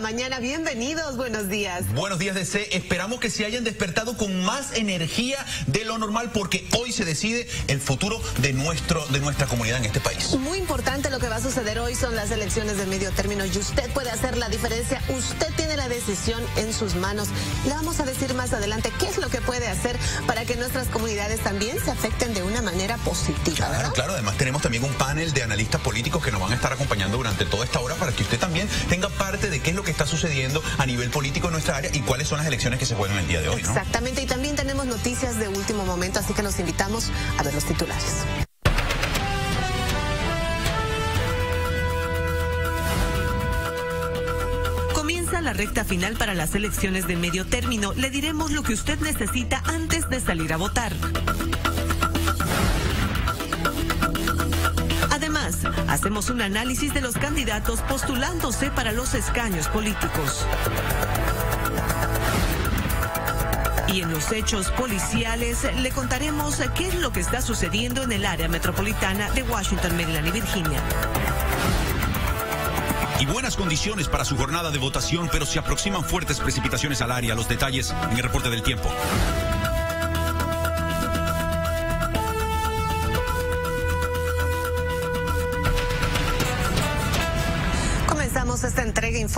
mañana. Bienvenidos, buenos días. Buenos días, DC. Esperamos que se hayan despertado con más energía de lo normal porque hoy se decide el futuro de, nuestro, de nuestra comunidad en este país. Muy importante lo que va a suceder hoy son las elecciones del medio término y usted puede hacer la diferencia. Usted tiene la decisión en sus manos. Le vamos a decir más adelante qué es lo que puede hacer para que nuestras comunidades también se afecten de una manera positiva. Claro, claro. Además tenemos también un panel de analistas políticos que nos van a estar acompañando durante toda esta hora para que usted también tenga parte de qué es lo que está sucediendo a nivel político en nuestra área y cuáles son las elecciones que se juegan el día de hoy. Exactamente, y también tenemos noticias de último momento, así que los invitamos a ver los titulares. Comienza la recta final para las elecciones de medio término. Le diremos lo que usted necesita antes de salir a votar. Hacemos un análisis de los candidatos postulándose para los escaños políticos. Y en los hechos policiales le contaremos qué es lo que está sucediendo en el área metropolitana de Washington, Maryland y Virginia. Y buenas condiciones para su jornada de votación, pero se aproximan fuertes precipitaciones al área. Los detalles en el reporte del tiempo.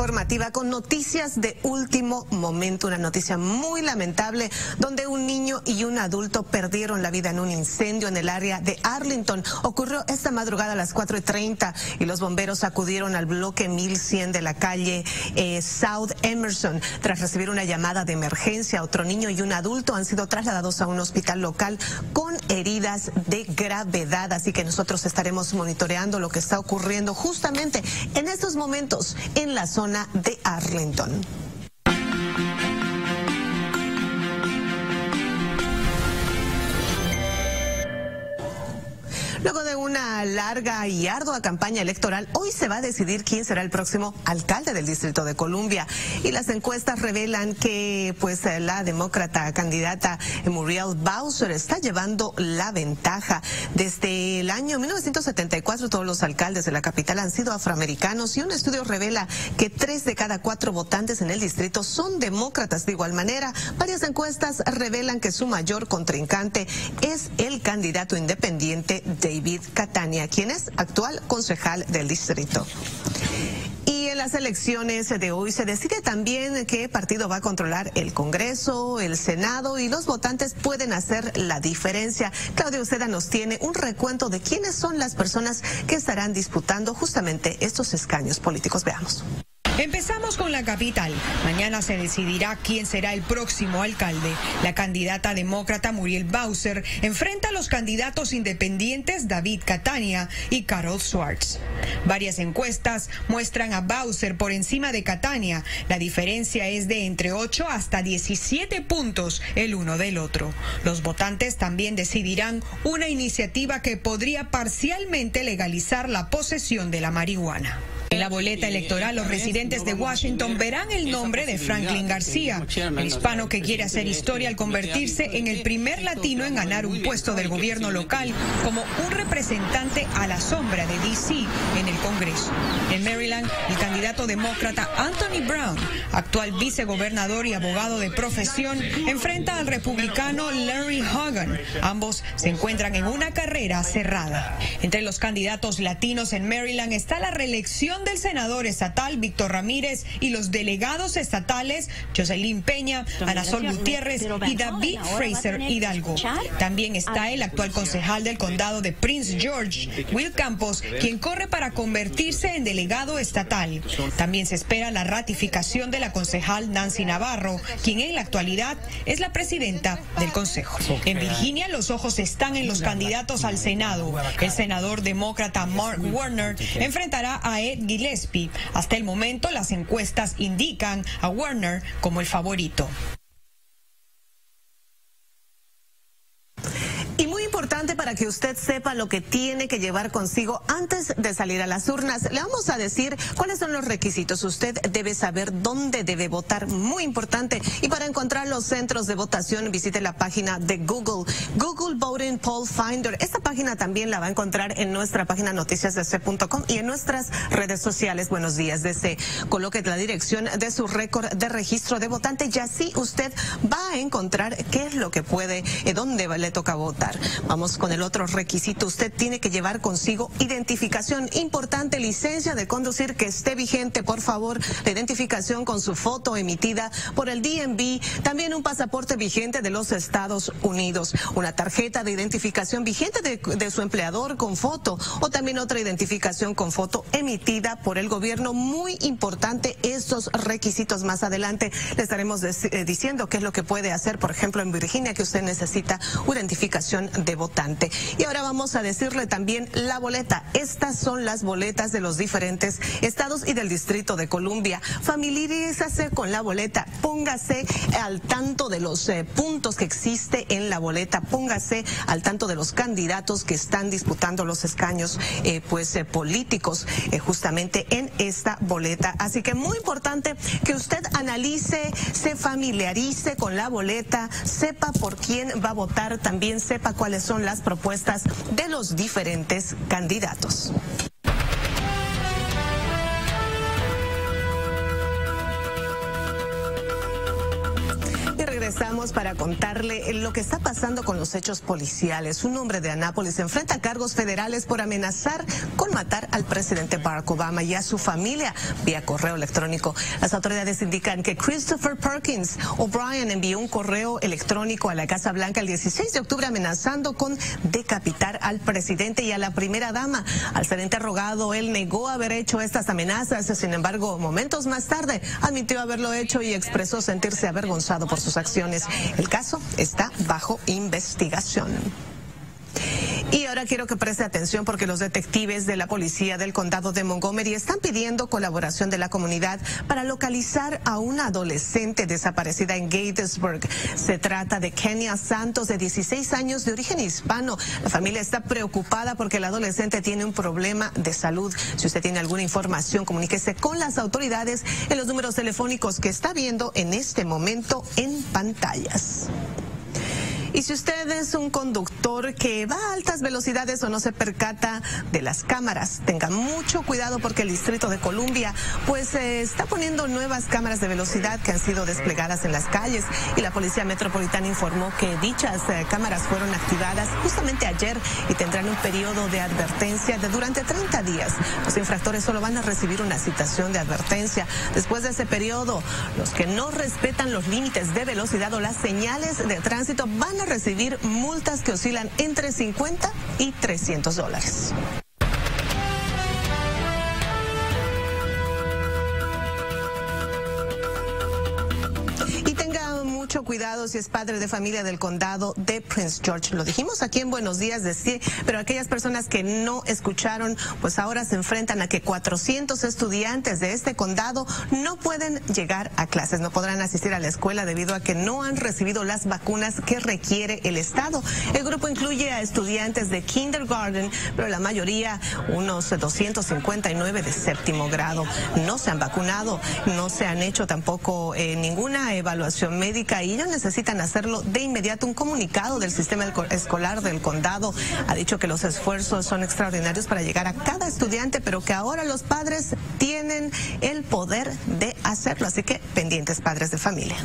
Informativa con noticias de último momento, una noticia muy lamentable donde un niño y un adulto perdieron la vida en un incendio en el área de Arlington. Ocurrió esta madrugada a las 4.30 y los bomberos acudieron al bloque 1100 de la calle eh, South Emerson tras recibir una llamada de emergencia. Otro niño y un adulto han sido trasladados a un hospital local con heridas de gravedad, así que nosotros estaremos monitoreando lo que está ocurriendo justamente en estos momentos en la zona de Arlington. Una larga y ardua campaña electoral, hoy se va a decidir quién será el próximo alcalde del Distrito de Columbia. Y las encuestas revelan que pues la demócrata candidata Muriel Bowser está llevando la ventaja. Desde el año 1974 todos los alcaldes de la capital han sido afroamericanos y un estudio revela que tres de cada cuatro votantes en el distrito son demócratas. De igual manera, varias encuestas revelan que su mayor contrincante es el candidato independiente de David Catania, quien es actual concejal del distrito. Y en las elecciones de hoy se decide también qué partido va a controlar el Congreso, el Senado y los votantes pueden hacer la diferencia. Claudia Uceda nos tiene un recuento de quiénes son las personas que estarán disputando justamente estos escaños políticos. Veamos. Empezamos con la capital. Mañana se decidirá quién será el próximo alcalde. La candidata demócrata Muriel Bowser enfrenta a los candidatos independientes David Catania y Carol Schwartz. Varias encuestas muestran a Bowser por encima de Catania. La diferencia es de entre 8 hasta 17 puntos el uno del otro. Los votantes también decidirán una iniciativa que podría parcialmente legalizar la posesión de la marihuana. En la boleta electoral, los residentes de Washington verán el nombre de Franklin García, el hispano que quiere hacer historia al convertirse en el primer latino en ganar un puesto del gobierno local como un representante a la sombra de D.C. en el Congreso. En Maryland, el candidato demócrata Anthony Brown, actual vicegobernador y abogado de profesión, enfrenta al republicano Larry Hogan. Ambos se encuentran en una carrera cerrada. Entre los candidatos latinos en Maryland está la reelección del senador estatal Víctor Ramírez y los delegados estatales Jocelyn Peña, Ana Sol Gutiérrez y David Fraser Hidalgo. También está el actual concejal del condado de Prince George, Will Campos, quien corre para convertirse en delegado estatal. También se espera la ratificación de la concejal Nancy Navarro, quien en la actualidad es la presidenta del Consejo. En Virginia los ojos están en los candidatos al Senado. El senador demócrata Mark Warner enfrentará a Ed Hasta el momento las encuestas indican a Warner como el favorito. Y muy para que usted sepa lo que tiene que llevar consigo antes de salir a las urnas. Le vamos a decir cuáles son los requisitos. Usted debe saber dónde debe votar, muy importante. Y para encontrar los centros de votación, visite la página de Google, Google Voting Poll Finder. Esta página también la va a encontrar en nuestra página noticiasdc.com y en nuestras redes sociales. Buenos días, DC. Coloque la dirección de su récord de registro de votante y así usted va a encontrar qué es lo que puede, eh, dónde le toca votar. Vamos con el otro requisito. Usted tiene que llevar consigo identificación importante, licencia de conducir que esté vigente, por favor, la identificación con su foto emitida por el DMV, también un pasaporte vigente de los Estados Unidos, una tarjeta de identificación vigente de, su empleador con foto o también otra identificación con foto emitida por el gobierno. Muy importante estos requisitos. Más adelante le estaremos eh, diciendo qué es lo que puede hacer, por ejemplo, en Virginia, que usted necesita identificación de votante. Y ahora vamos a decirle también la boleta. Estas son las boletas de los diferentes estados y del Distrito de Columbia. Familiarízase con la boleta. Póngase al tanto de los eh, puntos que existe en la boleta. Póngase al tanto de los candidatos que están disputando los escaños eh, pues eh, políticos justamente en esta boleta. Así que muy importante que usted analice, se familiarice con la boleta, sepa por quién va a votar, también sepa cuáles son las propuestas de los diferentes candidatos. Regresamos para contarle lo que está pasando con los hechos policiales. Un hombre de Anápolis enfrenta cargos federales por amenazar con matar al presidente Barack Obama y a su familia vía correo electrónico. Las autoridades indican que Christopher Perkins O'Brien envió un correo electrónico a la Casa Blanca el 16 de octubre amenazando con decapitar al presidente y a la primera dama. Al ser interrogado, él negó haber hecho estas amenazas. Sin embargo, momentos más tarde admitió haberlo hecho y expresó sentirse avergonzado por sus acciones el caso está bajo investigación. Y ahora quiero que preste atención porque los detectives de la policía del condado de Montgomery están pidiendo colaboración de la comunidad para localizar a una adolescente desaparecida en Gatesburg. Se trata de Kenia Santos, de 16 años, de origen hispano. La familia está preocupada porque el adolescente tiene un problema de salud. Si usted tiene alguna información, comuníquese con las autoridades en los números telefónicos que está viendo en este momento en pantallas. Y si usted es un conductor que va a altas velocidades o no se percata de las cámaras, tenga mucho cuidado porque el Distrito de Columbia pues eh, está poniendo nuevas cámaras de velocidad que han sido desplegadas en las calles y la Policía Metropolitana informó que dichas eh, cámaras fueron activadas justamente ayer y tendrán un periodo de advertencia de durante 30 días. Los infractores solo van a recibir una citación de advertencia. Después de ese periodo, los que no respetan los límites de velocidad o las señales de tránsito van a recibir multas que oscilan entre 50 y 300 dólares. Mucho cuidado si es padre de familia del condado de Prince George. Lo dijimos aquí en Buenos Días, decir, pero aquellas personas que no escucharon, pues ahora se enfrentan a que 400 estudiantes de este condado no pueden llegar a clases, no podrán asistir a la escuela debido a que no han recibido las vacunas que requiere el Estado. El grupo incluye a estudiantes de kindergarten, pero la mayoría, unos 259 de séptimo grado, no se han vacunado, no se han hecho tampoco eh, ninguna evaluación médica ellos necesitan hacerlo de inmediato. Un comunicado del sistema escolar del condado ha dicho que los esfuerzos son extraordinarios para llegar a cada estudiante, pero que ahora los padres tienen el poder de hacerlo. Así que pendientes padres de familia.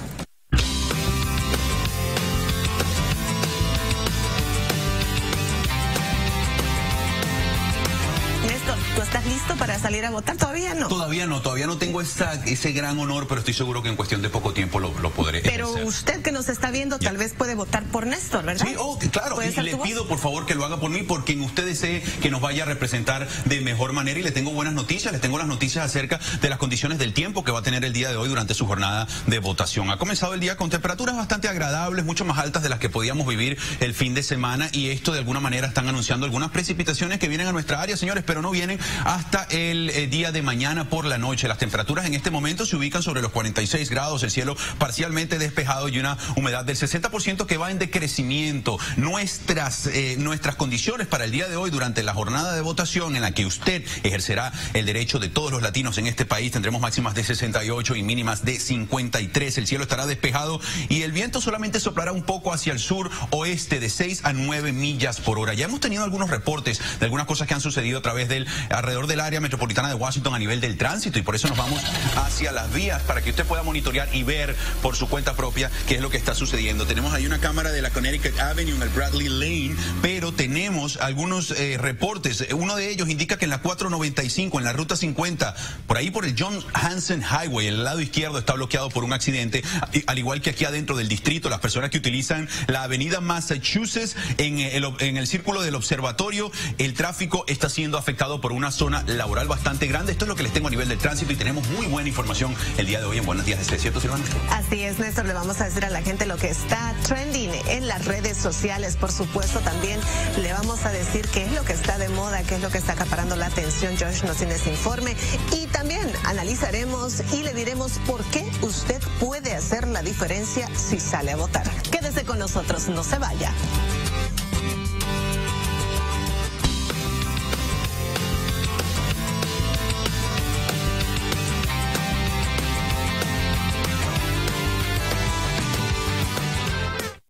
Listo para salir a votar? Todavía no. Todavía no, todavía no tengo esa, ese gran honor, pero estoy seguro que en cuestión de poco tiempo lo, lo podré. Pero usted que nos está viendo tal vez puede votar por Néstor, ¿verdad? Sí, oh, claro. Y le pido por favor que lo haga por mí, porque en usted desee que nos vaya a representar de mejor manera. Y le tengo buenas noticias, les tengo las noticias acerca de las condiciones del tiempo que va a tener el día de hoy durante su jornada de votación. Ha comenzado el día con temperaturas bastante agradables, mucho más altas de las que podíamos vivir el fin de semana. Y esto de alguna manera están anunciando algunas precipitaciones que vienen a nuestra área, señores, pero no vienen hasta hasta el eh, día de mañana por la noche. Las temperaturas en este momento se ubican sobre los 46 grados, el cielo parcialmente despejado y una humedad del 60% que va en decrecimiento. Nuestras, eh, nuestras condiciones para el día de hoy durante la jornada de votación en la que usted ejercerá el derecho de todos los latinos en este país, tendremos máximas de 68 y mínimas de 53. El cielo estará despejado y el viento solamente soplará un poco hacia el sur oeste de 6 a 9 millas por hora. Ya hemos tenido algunos reportes de algunas cosas que han sucedido a través del alrededor del área metropolitana de Washington a nivel del tránsito y por eso nos vamos hacia las vías para que usted pueda monitorear y ver por su cuenta propia qué es lo que está sucediendo. Tenemos ahí una cámara de la Connecticut Avenue en el Bradley Lane, pero tenemos algunos eh, reportes. Uno de ellos indica que en la 495, en la ruta 50, por ahí por el John Hansen Highway, el lado izquierdo está bloqueado por un accidente, al igual que aquí adentro del distrito, las personas que utilizan la avenida Massachusetts en en el círculo del observatorio, el tráfico está siendo afectado por una zona laboral bastante grande. Esto es lo que les tengo a nivel del tránsito y tenemos muy buena información el día de hoy en Buenos Días este, ¿cierto, Silvana? Así es, Néstor, le vamos a decir a la gente lo que está trending en las redes sociales. Por supuesto, también le vamos a decir qué es lo que está de moda, qué es lo que está acaparando la atención. Josh nos tiene ese informe y también analizaremos y le diremos por qué usted puede hacer la diferencia si sale a votar. Quédese con nosotros, no se vaya.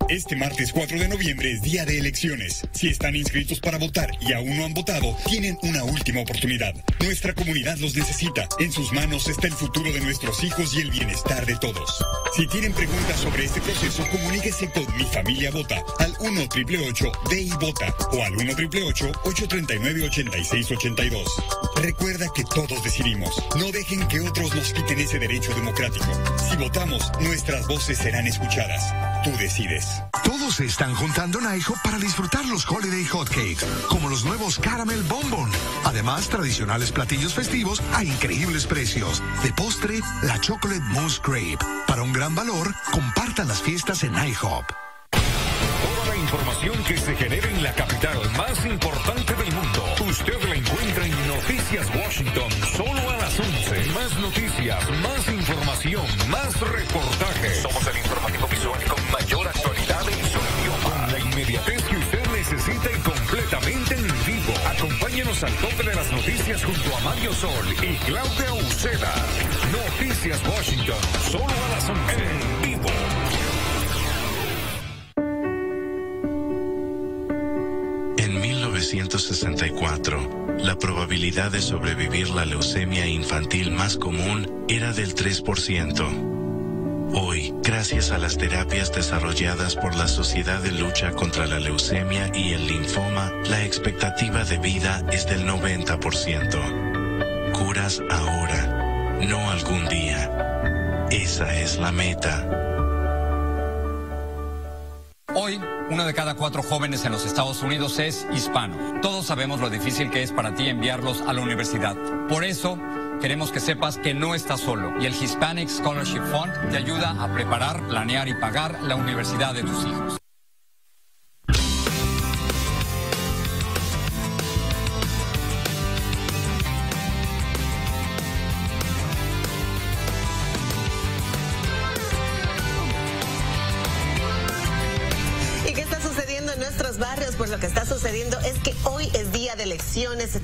Este martes 4 de noviembre es día de elecciones. Si están inscritos para votar y aún no han votado, tienen una última oportunidad. Nuestra comunidad los necesita. En sus manos está el futuro de nuestros hijos y el bienestar de todos. Si tienen preguntas sobre este proceso, comuníquese con Mi Familia Vota al 1 888 DI Vota o al 1 839 8682 Recuerda que todos decidimos. No dejen que otros nos quiten ese derecho democrático. Si votamos, nuestras voces serán escuchadas. Tú decides. Todos se están juntando en IHOP para disfrutar los Holiday Hotcakes, como los nuevos Caramel Bonbon. Además, tradicionales platillos festivos a increíbles precios. De postre, la Chocolate Mousse Grape. Para un gran valor, compartan las fiestas en IHOP. Información que se genera en la capital más importante del mundo, usted la encuentra en Noticias Washington, solo a las 11. Más noticias, más información, más reportajes. Somos el informativo visual con mayor actualidad en su. Con la inmediatez que usted necesita y completamente en vivo. Acompáñenos al tope de las noticias junto a Mario Sol y Claudia Uceda. Noticias Washington, solo a las 11. En vivo. 1964, la probabilidad de sobrevivir la leucemia infantil más común era del 3%. Hoy, gracias a las terapias desarrolladas por la Sociedad de Lucha contra la Leucemia y el Linfoma, la expectativa de vida es del 90%. Curas ahora, no algún día. Esa es la meta. Hoy, uno de cada cuatro jóvenes en los Estados Unidos es hispano. Todos sabemos lo difícil que es para ti enviarlos a la universidad. Por eso, queremos que sepas que no estás solo y el Hispanic Scholarship Fund te ayuda a preparar, planear y pagar la universidad de tus hijos.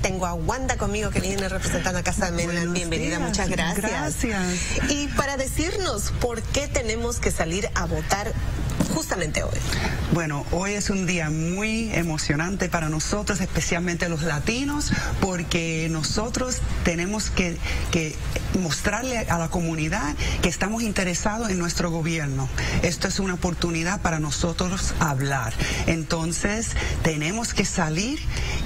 Tengo a Wanda conmigo que viene representando a Casa de Mainland. Bienvenida, días. muchas gracias. Gracias. Y para decirnos por qué tenemos que salir a votar justamente hoy. Bueno, hoy es un día muy emocionante para nosotros, especialmente los latinos, porque nosotros tenemos que, que mostrarle a la comunidad que estamos interesados en nuestro gobierno. Esto es una oportunidad para nosotros hablar. Entonces, tenemos que salir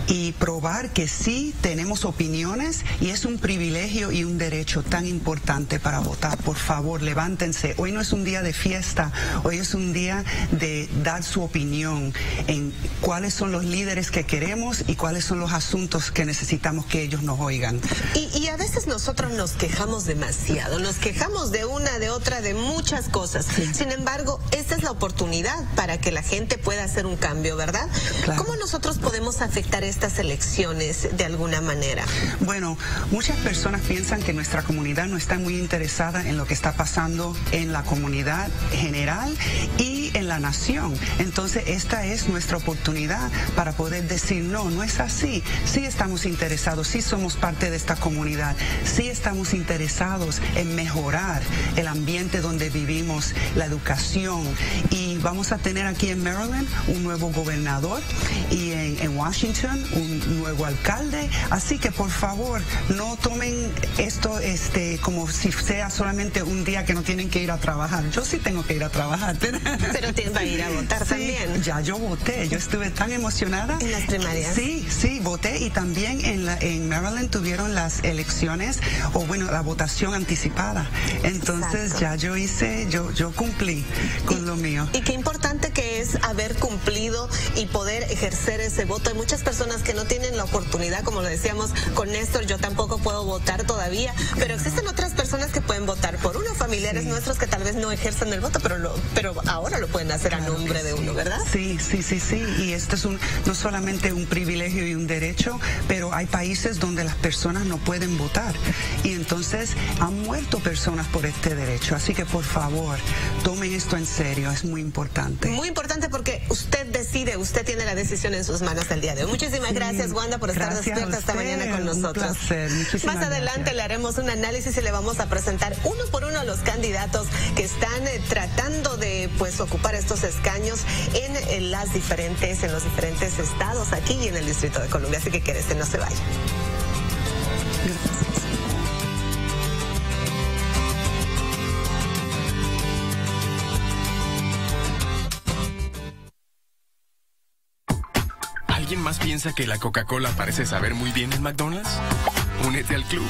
y probar que sí tenemos opiniones y es un privilegio y un derecho tan importante para votar. Por favor, levántense. Hoy no es un día de fiesta, hoy es un día de dar su opinión en cuáles son los líderes que queremos y cuáles son los asuntos que necesitamos que ellos nos oigan. Y, a veces nosotros nos quejamos demasiado, nos quejamos de una, de otra, de muchas cosas. Sin embargo, esta es la oportunidad para que la gente pueda hacer un cambio, ¿verdad? ¿verdad? ¿Cómo nosotros podemos afectar estas elecciones de alguna manera? Bueno, muchas personas piensan que nuestra comunidad no está muy interesada en lo que está pasando en la comunidad general y en la nación. Entonces, esta es nuestra oportunidad para poder decir, no, no es así. Sí estamos interesados, sí somos parte de esta comunidad, sí estamos interesados en mejorar el ambiente donde vivimos, la educación. Y vamos a tener aquí en Maryland un nuevo gobernador y en, Washington un nuevo alcalde. Así que por favor, no tomen esto este, como si sea solamente un día que no tienen que ir a trabajar. Yo sí tengo que ir a trabajar. Pero tienes que ir a votar también. Ya yo voté, yo estuve tan emocionada. En las primarias. Sí, sí, voté y también en, la, en Maryland tuvieron las elecciones, o bueno, la votación anticipada. Entonces ya yo hice, yo, yo cumplí con lo mío. Y qué importante que es haber cumplido y poder ejercer ese voto. Hay muchas personas que no tienen la oportunidad, como lo decíamos con Néstor, yo tampoco puedo votar todavía, pero existen otras personas que pueden votar por uno, familiares nuestros que tal vez no ejercen el voto, pero lo, pero ahora lo pueden hacer a nombre de uno, ¿verdad? Sí, sí, sí, sí. Y esto es un, no solamente un privilegio y un derecho, pero hay países donde las personas no pueden votar. Y entonces han muerto personas por este derecho. Así que por favor, tomen esto en serio, es muy importante. Muy importante porque usted decide, usted tiene la decisión en sus manos el día de hoy. Muchísimas gracias, Wanda, por estar despierta esta mañana con nosotros. Más adelante le haremos un análisis y le vamos a presentar uno por uno a los candidatos que están eh, tratando de pues ocupar estos escaños en, las diferentes, en los diferentes estados aquí y en el Distrito de Columbia. Así que quédese, no se vaya. ¿Alguien piensa que la Coca-Cola parece saber muy bien en McDonald's? Únete al club.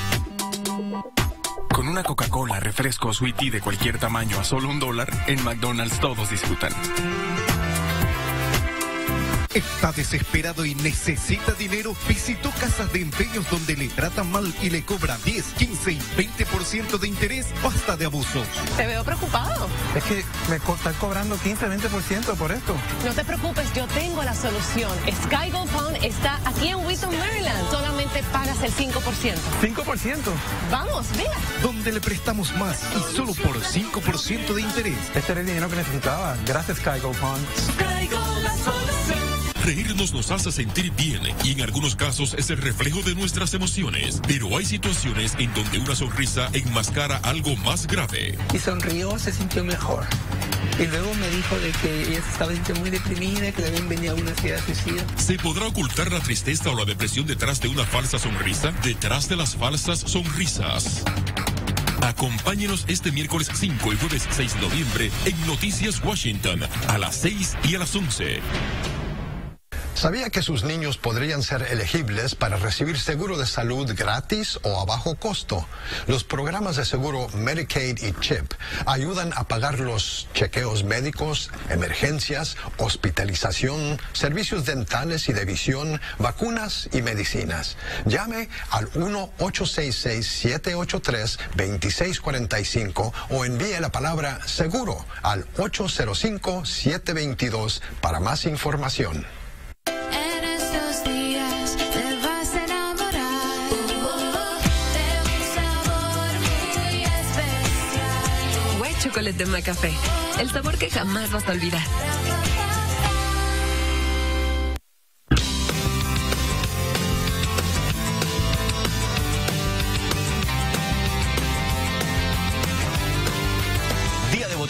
Con una Coca-Cola, refresco o sweetie de cualquier tamaño a solo un dólar, en McDonald's todos disfrutan. Está desesperado y necesita dinero. Visitó casas de empeños donde le tratan mal y le cobran 10, 15 y 20% de interés o hasta de abuso. Te veo preocupado. Es que me están cobrando 15, 20% por esto. No te preocupes, yo tengo la solución. Sky Gold Fund está aquí en Wilson, Maryland. Solamente pagas el 5%. ¿5%? Vamos, venga. Donde le prestamos más y solo por 5% de interés. Este era el dinero que necesitaba. Gracias, Sky Gold Fund. Sky Reírnos nos hace sentir bien y en algunos casos es el reflejo de nuestras emociones, pero hay situaciones en donde una sonrisa enmascara algo más grave. Y sonrió, se sintió mejor. Y luego me dijo de que ella estaba muy deprimida, que habían venido una ansiedad suicida. ¿Se podrá ocultar la tristeza o la depresión detrás de una falsa sonrisa? Detrás de las falsas sonrisas. Acompáñenos este miércoles 5 y jueves 6 de noviembre en Noticias Washington a las 6 y a las 11. ¿Sabía que sus niños podrían ser elegibles para recibir seguro de salud gratis o a bajo costo? Los programas de seguro Medicaid y CHIP ayudan a pagar los chequeos médicos, emergencias, hospitalización, servicios dentales y de visión, vacunas y medicinas. Llame al 1-866-783-2645 o envíe la palabra seguro al 805-722 para más información. Chocolate de Macafé. El sabor que jamás vas a olvidar.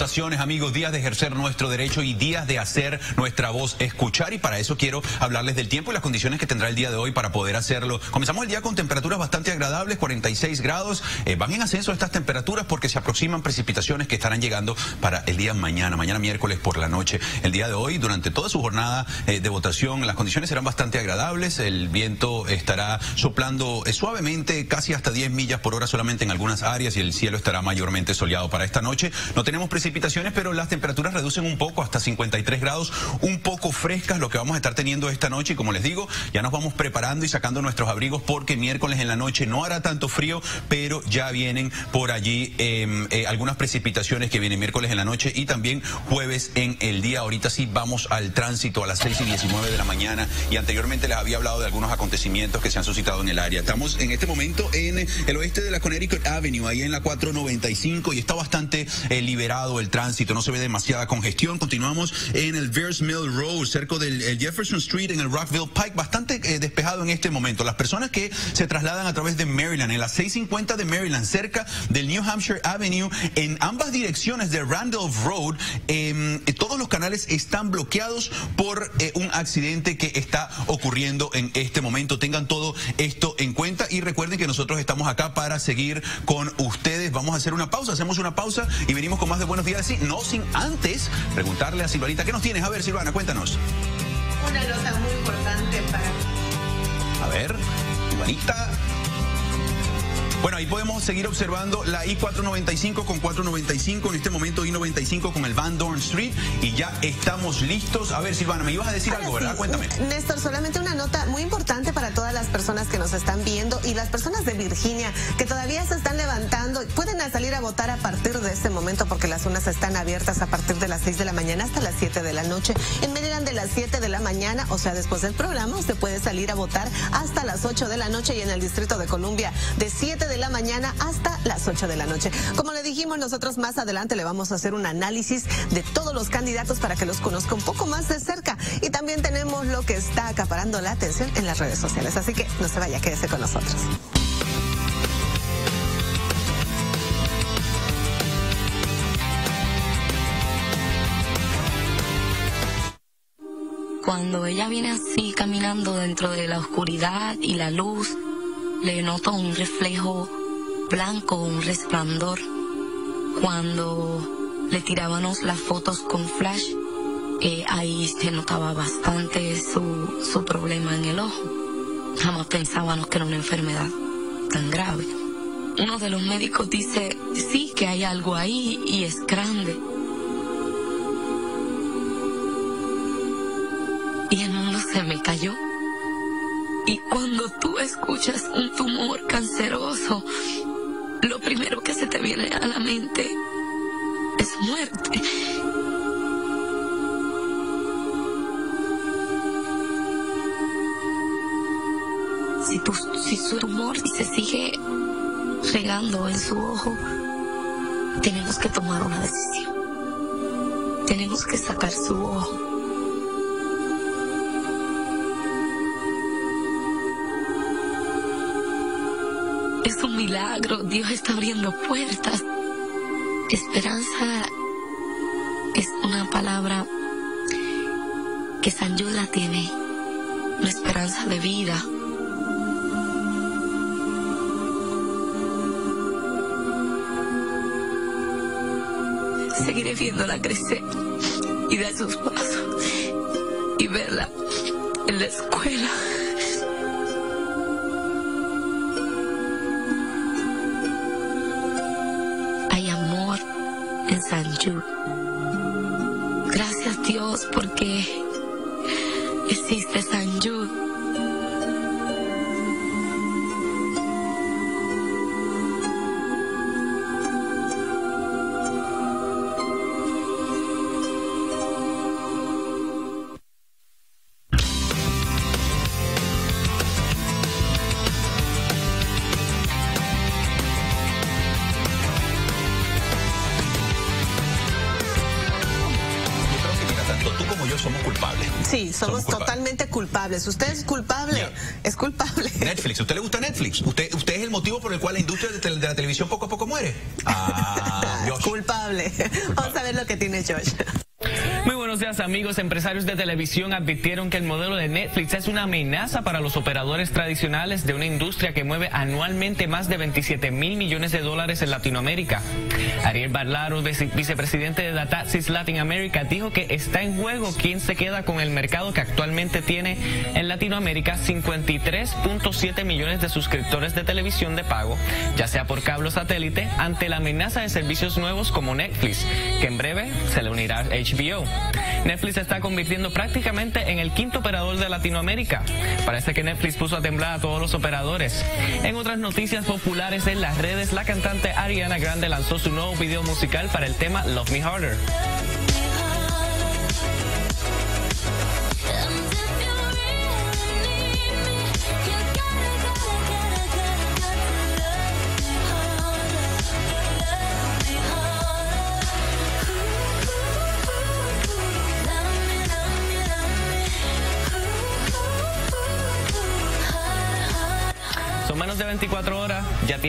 Amigos, días de ejercer nuestro derecho y días de hacer nuestra voz escuchar. Y para eso quiero hablarles del tiempo y las condiciones que tendrá el día de hoy para poder hacerlo. Comenzamos el día con temperaturas bastante agradables, 46 grados. Eh, van en ascenso estas temperaturas porque se aproximan precipitaciones que estarán llegando para el día mañana, mañana miércoles por la noche. El día de hoy, durante toda su jornada eh, de votación, las condiciones serán bastante agradables. El viento estará soplando eh, suavemente, casi hasta 10 millas por hora solamente en algunas áreas y el cielo estará mayormente soleado para esta noche. No tenemos precipitaciones precipitaciones, pero las temperaturas reducen un poco hasta 53 grados, un poco frescas lo que vamos a estar teniendo esta noche y como les digo, ya nos vamos preparando y sacando nuestros abrigos porque miércoles en la noche no hará tanto frío, pero ya vienen por allí em, eh, algunas precipitaciones que vienen miércoles en la noche y también jueves en el día. Ahorita sí vamos al tránsito a las 6 y 19 de la mañana y anteriormente les había hablado de algunos acontecimientos que se han suscitado en el área. Estamos en este momento en el oeste de la Connecticut Avenue, ahí en la 495 y está bastante eh, liberado el tránsito, no se ve demasiada congestión. Continuamos en el Vers Mill Road, cerca del Jefferson Street, en el Rockville Pike, bastante eh, despejado en este momento. Las personas que se trasladan a través de Maryland, en la 650 de Maryland, cerca del New Hampshire Avenue, en ambas direcciones de Randolph Road, em, todos los canales están bloqueados por eh, un accidente que está ocurriendo en este momento. Tengan todo esto en cuenta y recuerden que nosotros estamos acá para seguir con ustedes. Vamos a hacer una pausa, hacemos una pausa y venimos con más de Buenos Días, sí, no sin antes preguntarle a Silvanita, ¿qué nos tienes? A ver, Silvana, cuéntanos. Una nota muy importante para... A ver, Silvanita. Bueno, ahí podemos seguir observando la I-495 con 495, en este momento I-95 con el Van Dorn Street y ya estamos listos. A ver, Silvana, me ibas a decir algo, ¿verdad? Cuéntame. Néstor, solamente una nota muy importante para todas las personas que nos están viendo y las personas de Virginia que todavía se están levantando. Pueden salir a votar a partir de este momento porque las zonas están abiertas a partir de las 6 de la mañana hasta las 7 de la noche. En Maryland de las 7 de la mañana, o sea, después del programa, usted puede salir a votar hasta las 8 de la noche y en el Distrito de Columbia de 7 de la mañana hasta las 8 de la noche. Como le dijimos, nosotros más adelante le vamos a hacer un análisis de todos los candidatos para que los conozca un poco más de cerca. Y también tenemos lo que está acaparando la atención en las redes sociales. Así que no se vaya, quédese con nosotros. Cuando ella viene así caminando dentro de la oscuridad y la luz, le noto un reflejo blanco, un resplandor. Cuando le tirábamos las fotos con flash, eh, ahí se notaba bastante su, su problema en el ojo. Jamás pensábamos que era una enfermedad tan grave. Uno de los médicos dice, sí que hay algo ahí y es grande. Y el mundo se me cayó. Y cuando tú escuchas un tumor canceroso, lo primero que se te viene a la mente es muerte. Si, tu, su tumor se sigue regando en su ojo, tenemos que tomar una decisión. Tenemos que sacar su ojo. Es un milagro, Dios está abriendo puertas. Esperanza es una palabra que San la tiene, una esperanza de vida. Seguiré viéndola crecer y dar sus pasos y verla en la escuela. En San Jude. Gracias Dios porque existe San culpables. Usted es culpable, es culpable. Netflix, ¿a usted le gusta Netflix? ¿Usted, ¿Usted es el motivo por el cual la industria de, tel- de la televisión poco a poco muere? Ah, Josh. culpable. Vamos a ver lo que tiene Josh. Muy buenos días, amigos. Empresarios de televisión advirtieron que el modelo de Netflix es una amenaza para los operadores tradicionales de una industria que mueve anualmente más de 27 mil millones de dólares en Latinoamérica. Ariel Barlaro, vicepresidente de Dataxis Latin America, dijo que está en juego quién se queda con el mercado que actualmente tiene en Latinoamérica 53.7 millones de suscriptores de televisión de pago, ya sea por cable o satélite, ante la amenaza de servicios nuevos como Netflix, que en breve se le unirá HBO. Netflix está convirtiendo prácticamente en el quinto operador de Latinoamérica. Parece que Netflix puso a temblar a todos los operadores. En otras noticias populares en las redes, la cantante Ariana Grande lanzó su nuevo video musical para el tema Love Me Harder.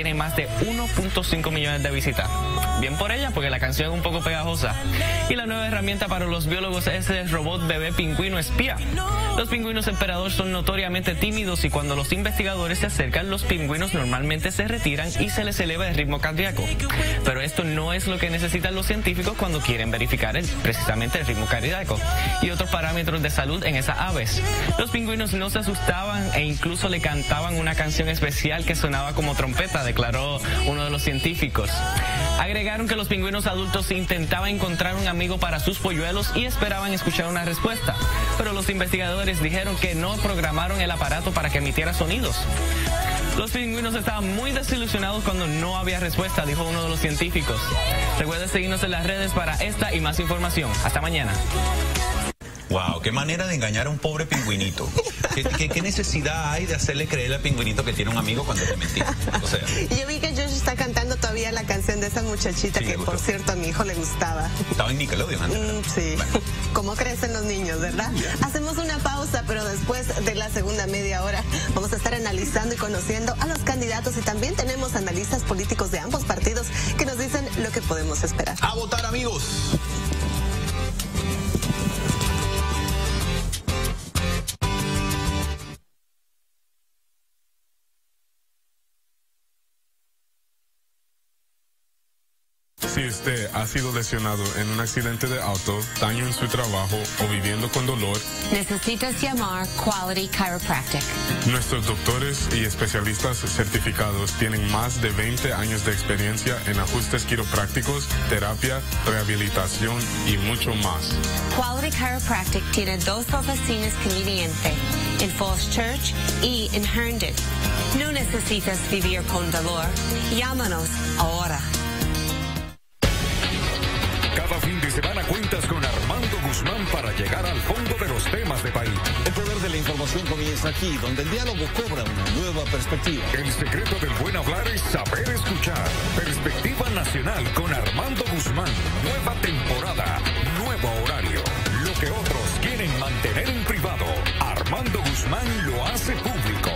Tiene más de 1.5 millones de visitas. Bien por ella, porque la canción es un poco pegajosa. Y la nueva herramienta para los biólogos es el robot bebé pingüino espía. Los pingüinos emperador son notoriamente tímidos y cuando los investigadores se acercan, los pingüinos normalmente se retiran y se les eleva el ritmo cardíaco. Pero esto no es lo que necesitan los científicos cuando quieren verificar precisamente el ritmo cardíaco y otros parámetros de salud en esas aves. Los pingüinos no se asustaban e incluso le cantaban una canción especial que sonaba como trompeta, declaró uno de los científicos. Agregaron que los pingüinos adultos intentaban encontrar un amigo para sus polluelos y esperaban escuchar una respuesta, pero los investigadores dijeron que no programaron el aparato para que emitiera sonidos. Los pingüinos estaban muy desilusionados cuando no había respuesta, dijo uno de los científicos. Recuerda seguirnos en las redes para esta y más información. Hasta mañana. Wow, qué manera de engañar a un pobre pingüinito. ¿Qué, necesidad hay de hacerle creer al pingüinito que tiene un amigo cuando te mentí? O sea. Yo vi que Josh está cantando todavía la canción de esa muchachita que, por cierto, a mi hijo le gustaba. Estaba en Nickelodeon antes. Mm, sí. Como crecen los niños, ¿verdad? Hacemos una pausa, pero después de la segunda media hora vamos a estar analizando y conociendo a los candidatos y también tenemos analistas políticos de ambos partidos que nos dicen lo que podemos esperar. A votar, amigos. Ha sido lesionado en un accidente de auto, daño en su trabajo o viviendo con dolor, necesitas llamar Quality Chiropractic. Nuestros doctores y especialistas certificados tienen más de 20 años de experiencia en ajustes quiroprácticos, terapia, rehabilitación y mucho más. Quality Chiropractic tiene dos oficinas convenientes en Falls Church y en Herndon. No necesitas vivir con dolor. Llámanos ahora. Semana cuentas con Armando Guzmán para llegar al fondo de los temas de país. El poder de la información comienza aquí, donde el diálogo cobra una nueva perspectiva. El secreto del buen hablar es saber escuchar. Perspectiva Nacional con Armando Guzmán. Nueva temporada, nuevo horario. Lo que otros quieren mantener en privado, Armando Guzmán lo hace público.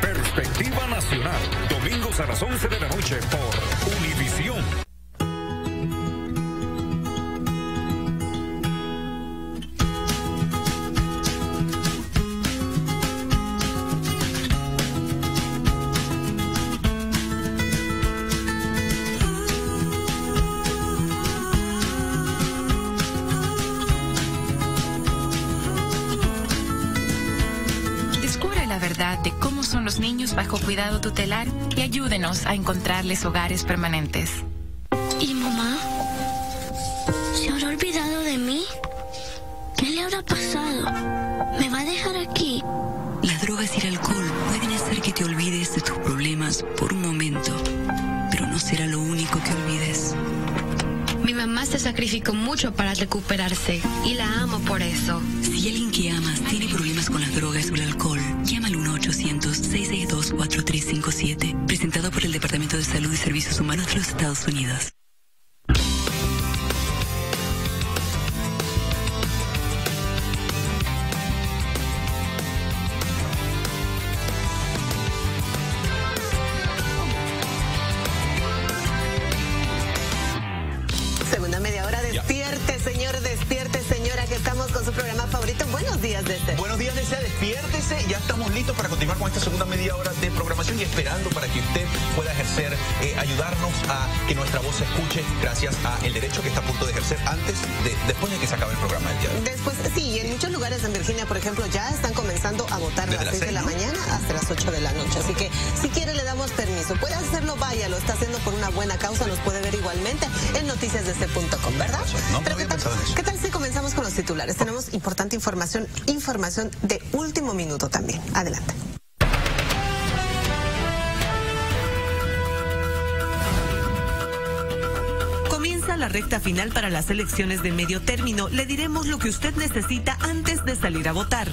Perspectiva Nacional, domingos a las 11 de la noche por Univisión. Bajo cuidado tutelar y ayúdenos a encontrarles hogares permanentes. ¿Y mamá? ¿Se habrá olvidado de mí? ¿Qué le habrá pasado? ¿Me va a dejar aquí? Las drogas y el alcohol pueden hacer que te olvides de tus problemas por un momento, mamá se sacrificó mucho para recuperarse y la amo por eso. Si alguien que amas tiene problemas con las drogas o el alcohol, llama al 1-800-662-4357. Presentado por el Departamento de Salud y Servicios Humanos de los Estados Unidos. Para las elecciones de medio término. Le diremos lo que usted necesita antes de salir a votar.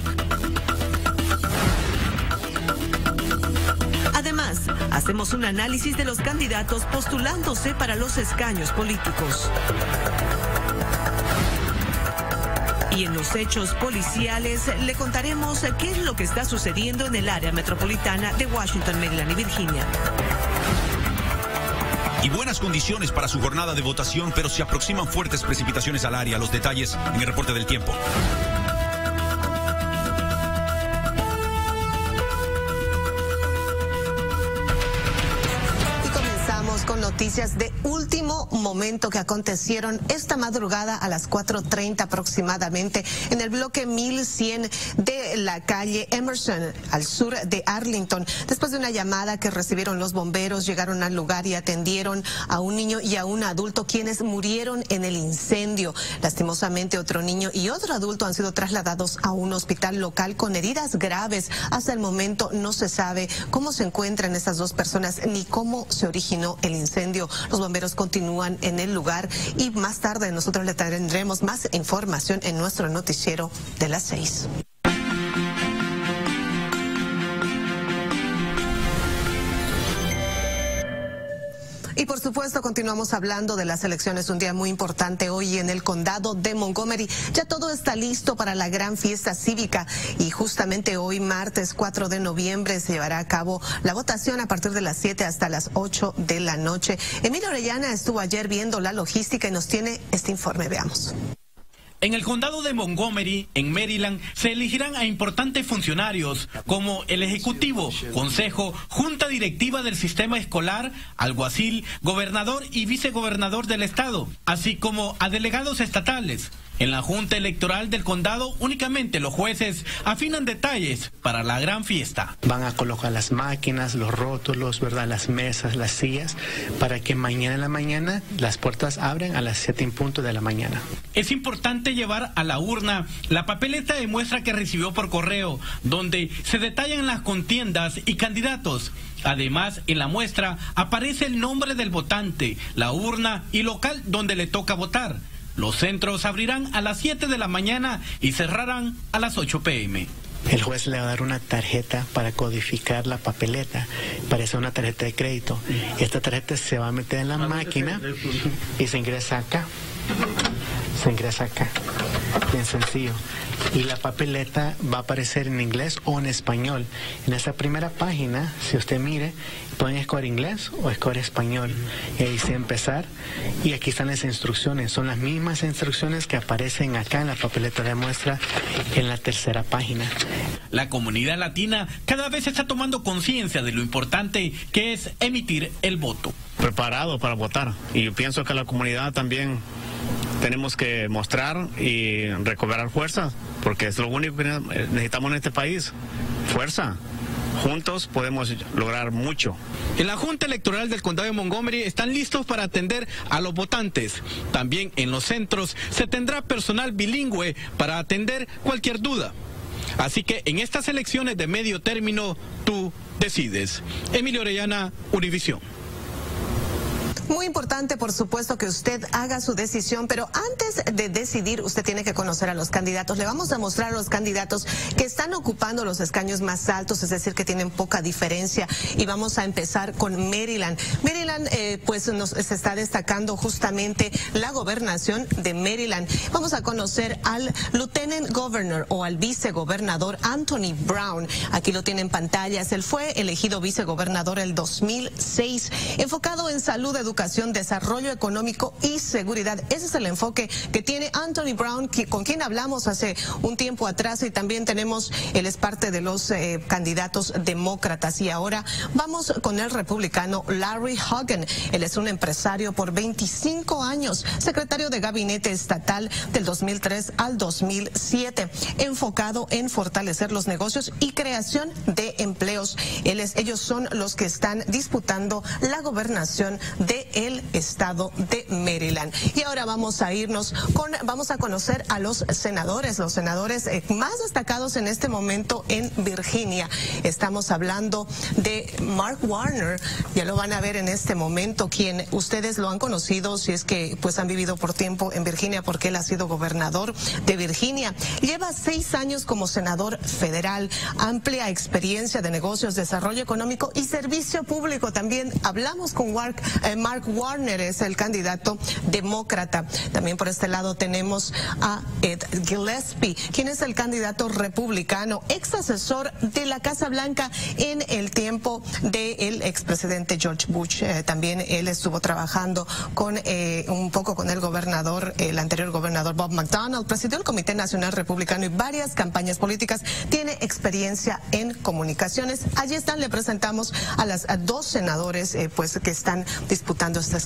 Además, hacemos un análisis de los candidatos postulándose para los escaños políticos. Y en los hechos policiales le contaremos qué es lo que está sucediendo en el área metropolitana de Washington, Maryland y Virginia. Y buenas condiciones para su jornada de votación, pero se aproximan fuertes precipitaciones al área. Los detalles en el reporte del tiempo. con noticias de momento que acontecieron esta madrugada a las 4.30 aproximadamente en el bloque 1100 de la calle Emerson al sur de Arlington. Después de una llamada que recibieron los bomberos, llegaron al lugar y atendieron a un niño y a un adulto quienes murieron en el incendio. Lastimosamente otro niño y otro adulto han sido trasladados a un hospital local con heridas graves. Hasta el momento no se sabe cómo se encuentran estas dos personas ni cómo se originó el incendio. Los bomberos continúan en el lugar y más tarde nosotros le tendremos más información en nuestro noticiero de las seis. Y por supuesto continuamos hablando de las elecciones, un día muy importante hoy en el condado de Montgomery. Ya todo está listo para la gran fiesta cívica y justamente hoy martes 4 de noviembre se llevará a cabo la votación a partir de las 7 hasta las 8 de la noche. Emilio Orellana estuvo ayer viendo la logística y nos tiene este informe, veamos. En el condado de Montgomery, en Maryland, se elegirán a importantes funcionarios como el Ejecutivo, Consejo, Junta Directiva del Sistema Escolar, Alguacil, Gobernador y Vicegobernador del Estado, así como a delegados estatales. En la Junta Electoral del Condado únicamente los jueces afinan detalles para la gran fiesta. Van a colocar las máquinas, los rótulos, ¿verdad? las mesas, las sillas, para que mañana en la mañana las puertas abren a las 7 en punto de la mañana. Es importante llevar a la urna la papeleta de muestra que recibió por correo, donde se detallan las contiendas y candidatos. Además, en la muestra aparece el nombre del votante, la urna y local donde le toca votar. Los centros abrirán a las 7 de la mañana y cerrarán a las 8 pm. El juez le va a dar una tarjeta para codificar la papeleta. Parece una tarjeta de crédito. Esta tarjeta se va a meter en la máquina y se ingresa acá. Se ingresa acá. Bien sencillo. Y la papeleta va a aparecer en inglés o en español. En esa primera página, si usted mire, pueden escoger inglés o escoger español. Y ahí se empezar. Y aquí están las instrucciones. Son las mismas instrucciones que aparecen acá en la papeleta de muestra en la tercera página. La comunidad latina cada vez está tomando conciencia de lo importante que es emitir el voto. Preparado para votar. Y yo pienso que la comunidad también tenemos que mostrar y recuperar fuerza, porque es lo único que necesitamos en este país, fuerza. Juntos podemos lograr mucho. En la Junta Electoral del Condado de Montgomery están listos para atender a los votantes. También en los centros se tendrá personal bilingüe para atender cualquier duda. Así que en estas elecciones de medio término, tú decides. Emilio Orellana, Univisión. Muy importante, por supuesto, que usted haga su decisión, pero antes de decidir, usted tiene que conocer a los candidatos. Le vamos a mostrar a los candidatos que están ocupando los escaños más altos, es decir, que tienen poca diferencia. Y vamos a empezar con Maryland. Maryland, eh, pues, nos se está destacando justamente la gobernación de Maryland. Vamos a conocer al Lieutenant Governor o al vicegobernador Anthony Brown. Aquí lo tienen en pantallas. Él fue elegido vicegobernador el 2006, enfocado en salud, educación educación, desarrollo económico y seguridad. Ese es el enfoque que tiene Anthony Brown, con quien hablamos hace un tiempo atrás y también tenemos, él es parte de los eh, candidatos demócratas y ahora vamos con el republicano Larry Hogan. Él es un empresario por 25 años, secretario de gabinete estatal del 2003 al 2007, enfocado en fortalecer los negocios y creación de empleos. ellos son los que están disputando la gobernación del estado de Maryland. Y ahora vamos a irnos con, vamos a conocer a los senadores, los senadores eh, más destacados en este momento en Virginia. Estamos hablando de Mark Warner, ya lo van a ver en este momento, quien ustedes lo han conocido si es que pues han vivido por tiempo en Virginia porque él ha sido gobernador de Virginia. Lleva seis años como senador federal, amplia experiencia de negocios, desarrollo económico y servicio público. También hablamos con Mark, eh, Mark Warner, es el candidato demócrata. También por este lado tenemos a Ed Gillespie, quien es el candidato republicano, ex asesor de la Casa Blanca en el tiempo del expresidente George Bush. Eh, también él estuvo trabajando con eh, un poco con el gobernador, el anterior gobernador Bob McDonnell, presidió el Comité Nacional Republicano y varias campañas políticas. Tiene experiencia en comunicaciones. Allí están, le presentamos a las dos senadores eh, pues que están disputando este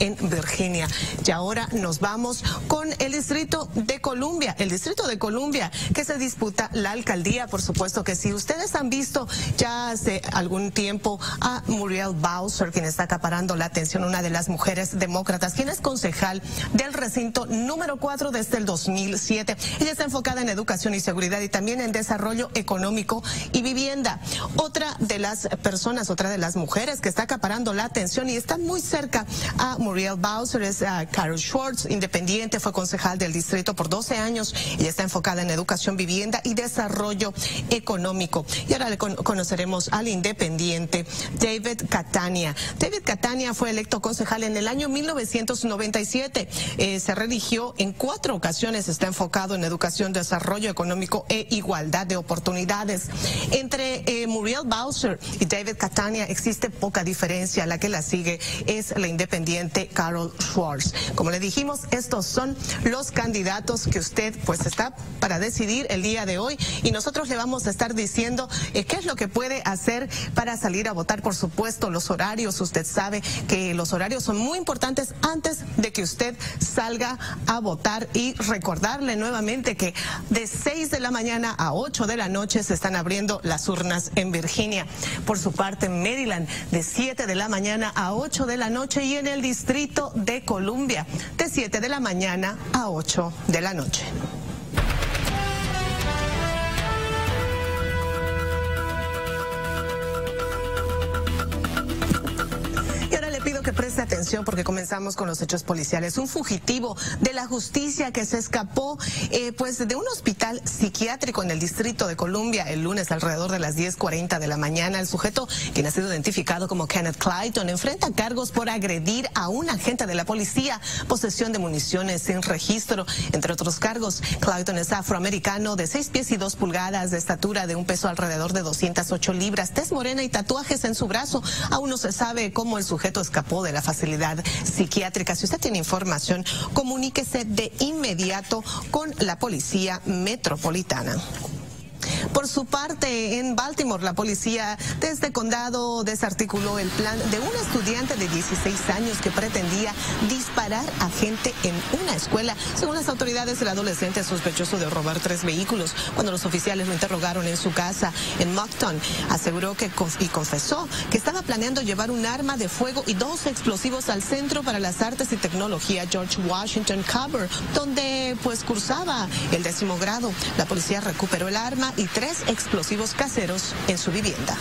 en Virginia. Y ahora nos vamos con el distrito de Columbia, el distrito de Columbia que se disputa la alcaldía, por supuesto que sí. Ustedes han visto ya hace algún tiempo a Muriel Bowser, quien está acaparando la atención, una de las mujeres demócratas, quien es concejal del recinto número 4 desde el 2007. Ella está enfocada en educación y seguridad y también en desarrollo económico y vivienda. Otra de las personas, otra de las mujeres que está acaparando la atención y está muy cerca a Muriel Bowser es Carol Schwartz, independiente, fue concejal del distrito por 12 años. Ella está enfocada en educación, vivienda y desarrollo económico. Y ahora le conoceremos al independiente David Catania. David Catania fue electo concejal en el año 1997. Eh, se religió en cuatro ocasiones. Está enfocado en educación, desarrollo económico e igualdad de oportunidades. Entre eh, Muriel Bowser y David Catania existe poca diferencia. La que la sigue es la independiente Carol Schwartz. Como le dijimos, estos son los candidatos que usted pues está para decidir el día de hoy y nosotros le vamos a estar diciendo eh, qué es lo que puede hacer para salir a votar. Por supuesto, los horarios, usted sabe que los horarios son muy importantes antes de que usted salga a votar y recordarle nuevamente que de 6 de la mañana a 8 de la noche se están abriendo las urnas en Virginia. Por su parte, Maryland, de 7 de la mañana a 8 de la noche y en el Distrito de Columbia, de 7 de la mañana a 8 de la noche. Preste atención porque comenzamos con los hechos policiales. Un fugitivo de la justicia que se escapó eh, pues de un hospital psiquiátrico en el Distrito de Columbia el lunes alrededor de las 10.40 de la mañana. El sujeto, quien ha sido identificado como Kenneth Clayton, enfrenta cargos por agredir a un agente de la policía, posesión de municiones sin registro, entre otros cargos. Clayton es afroamericano de 6 pies y 2 pulgadas de estatura, de un peso alrededor de 208 libras, tez morena y tatuajes en su brazo. Aún no se sabe cómo el sujeto escapó de la facilidad psiquiátrica. Si usted tiene información, comuníquese de inmediato con la Policía Metropolitana. Por su parte, en Baltimore, la policía de este condado desarticuló el plan de un estudiante de 16 años que pretendía disparar a gente en una escuela. Según las autoridades, el adolescente es sospechoso de robar tres vehículos. Cuando los oficiales lo interrogaron en su casa en Moncton, aseguró que y confesó que estaba planeando llevar un arma de fuego y dos explosivos al Centro para las Artes y Tecnología George Washington Cover, donde pues cursaba el décimo grado. La policía recuperó el arma y tres explosivos caseros en su vivienda.